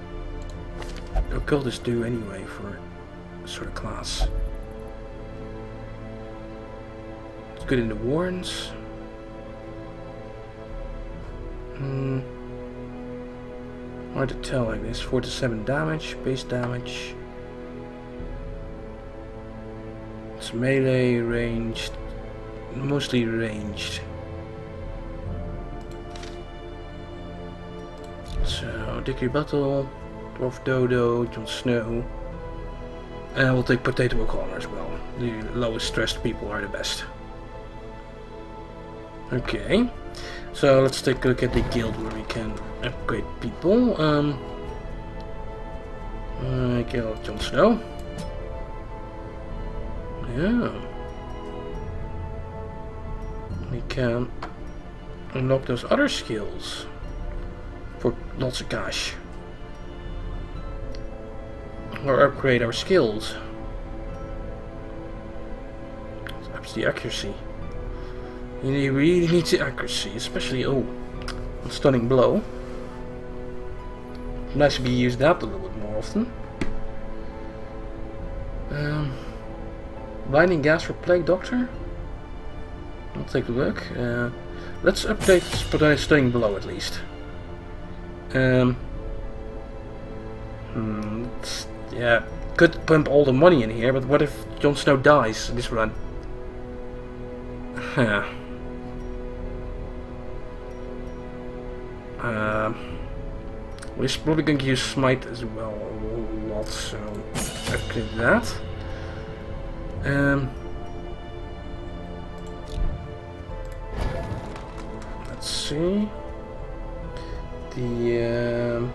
[SPEAKER 1] occultist do anyway for sort of class? Good in the warrens. Hmm. Hard to tell like this. 4 to 7 damage, base damage. It's melee, ranged, mostly ranged. So, Dickory Battle, Dwarf Dodo, Jon Snow. And I will take Potato O'Connor as well. The lowest stressed people are the best. Okay, so let's take a look at the guild where we can upgrade people. Um, uh, kill Jon Snow. Yeah. We can unlock those other skills for lots of cash. Or upgrade our skills. Ups the accuracy. You really need the accuracy, especially, oh, stunning blow. Nice to be used that a little bit more often. Um, gas for Plague Doctor? I'll take a look. Uh, let's update stunning blow at least. Um, hmm, yeah, could pump all the money in here, but what if Jon Snow dies this run? Huh. Uh, we're probably going to use Smite as well a lot, so upgrade that. Um, let's see. The um,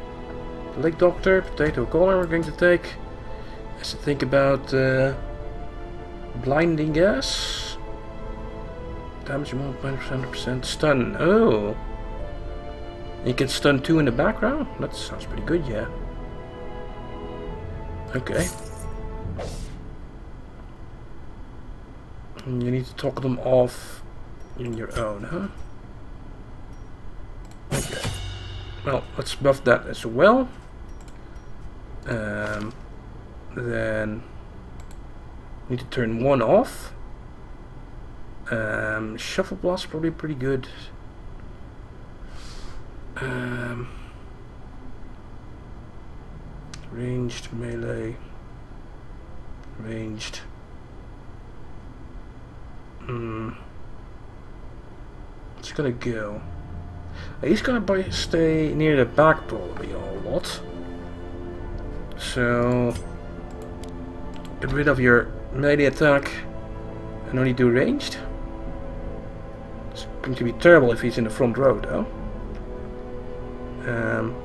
[SPEAKER 1] Plague Doctor, Potato Collar we're going to take. To think about uh, Blinding Gas. Damage amount 100% stun. Oh! You can stun two in the background? That sounds pretty good, yeah. Okay. And you need to talk them off in your own, huh? Okay. Well, let's buff that as well. Um, then need to turn one off. Um, Shuffle Blast probably pretty good. Um, ranged melee. Ranged. Hmm. It's gonna go. He's gonna stay near the back probably a lot. So get rid of your melee attack and only do ranged. It's going to be terrible if he's in the front row though. Um,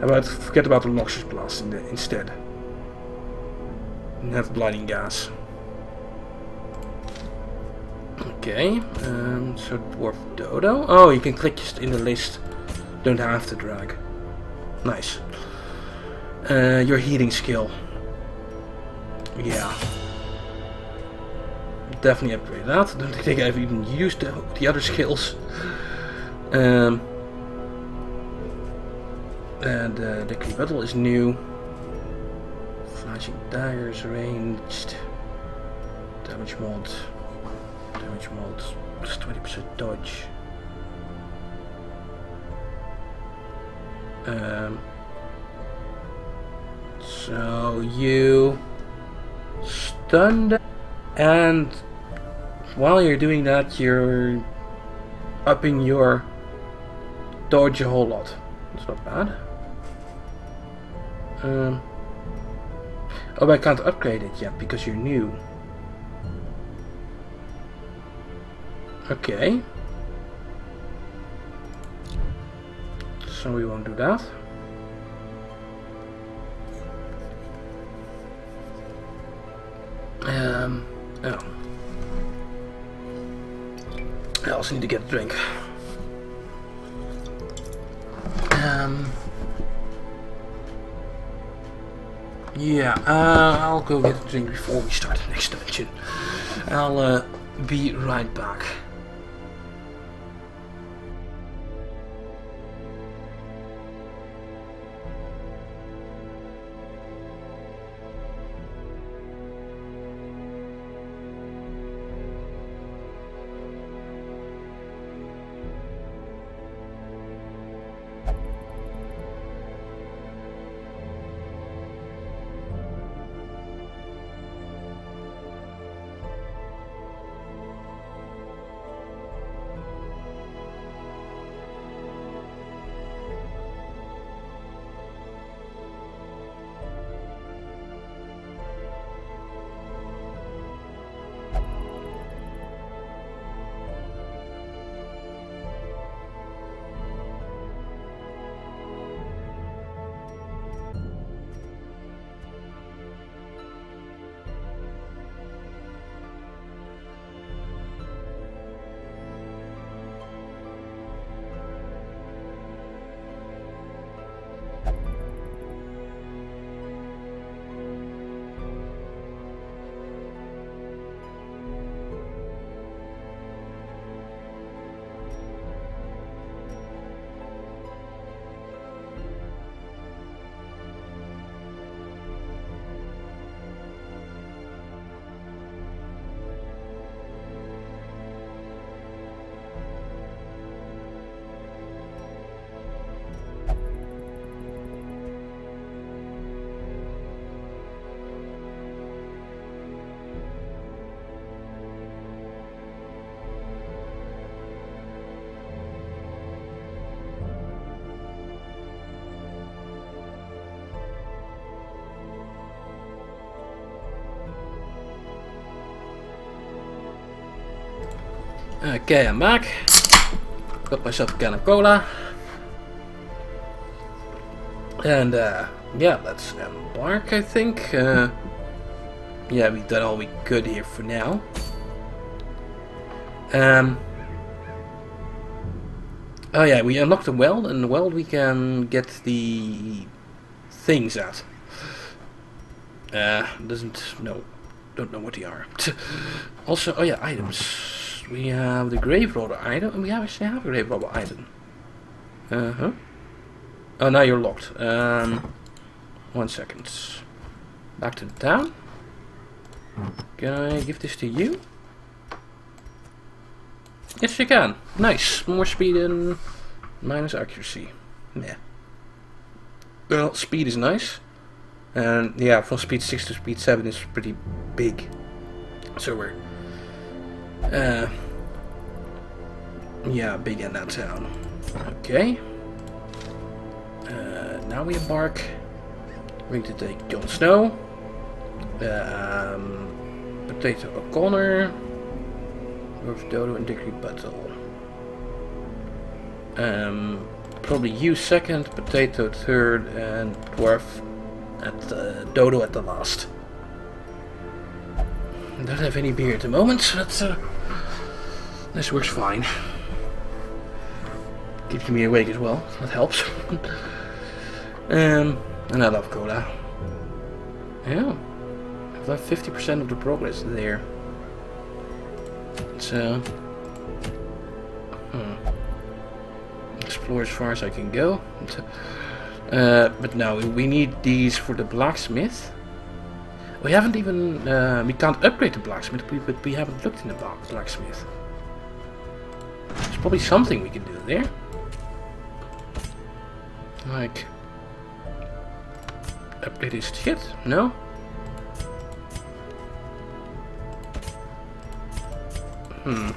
[SPEAKER 1] about forget about the noxious blast in instead. And have blinding gas. Okay, um, so dwarf dodo. Oh, you can click just in the list. Don't have to drag. Nice. Uh, your heating skill. Yeah. Definitely upgrade that. Don't think I've even used the, the other skills. Um, uh, the rebuttal is new. Flashing daggers ranged. Damage mod. Damage mod. Plus 20% dodge. Um, so you stunned and while you're doing that you're upping your dodge a whole lot. It's not bad. Um, oh, I can't upgrade it yet because you're new. Okay. So we won't do that. Um, oh. I also need to get a drink. Um, yeah, uh, I'll go get a drink before we start the next dungeon. I'll uh, be right back. Okay, I'm back. Got myself a can of cola. And uh, yeah, let's embark, I think. Uh, yeah, we've done all we could here for now. Um, oh yeah, we unlocked the well, and the well we can get the things at. Uh, doesn't, no, don't know what they are. also, oh yeah, items. We have the grave robber item, and we actually have a grave robber item. Uh-huh. Oh, now you're locked. Um, one second. Back to the town. Can I give this to you? Yes, you can. Nice. More speed and minus accuracy. Yeah. Well, speed is nice. And yeah, from speed 6 to speed 7 is pretty big. So we're... Uh, yeah, big in that town. Okay. Uh, now we embark. We need to take Jon Snow. Um, Potato O'Connor. Dwarf Dodo and Dickory Battle. Um, probably you second, Potato third, and Dwarf at uh, Dodo at the last. I Don't have any beer at the moment, but uh, this works fine. Keeps me awake as well, that helps. um, and I love cola. Yeah, about 50% of the progress there. So, hmm. explore as far as I can go. Uh, but now we need these for the blacksmith. We haven't even, uh, we can't upgrade the blacksmith, but we haven't looked in the blacksmith. There's probably something we can do there. Like, upgrade his shit? No? Hmm.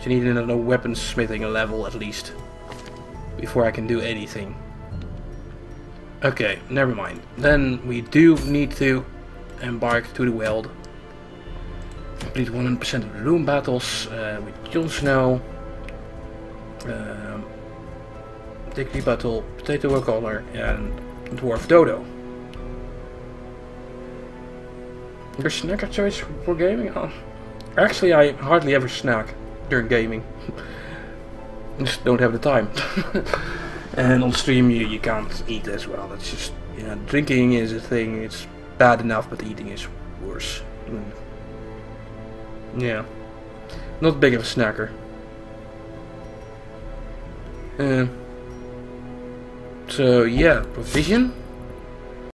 [SPEAKER 1] So need another weaponsmithing level at least. Before I can do anything. Okay, never mind. Then we do need to embark to the Weald. Complete 100% of the room battles uh, with Jon Snow. Um, Battle, Potato O'Connor, and Dwarf Dodo. Your snack choice for gaming? Oh. Actually, I hardly ever snack during gaming. just don't have the time. and on stream, you, you can't eat as well. It's just, you know, drinking is a thing. It's bad enough, but eating is worse. Yeah. Not big of a snacker. Uh, so, yeah, provision.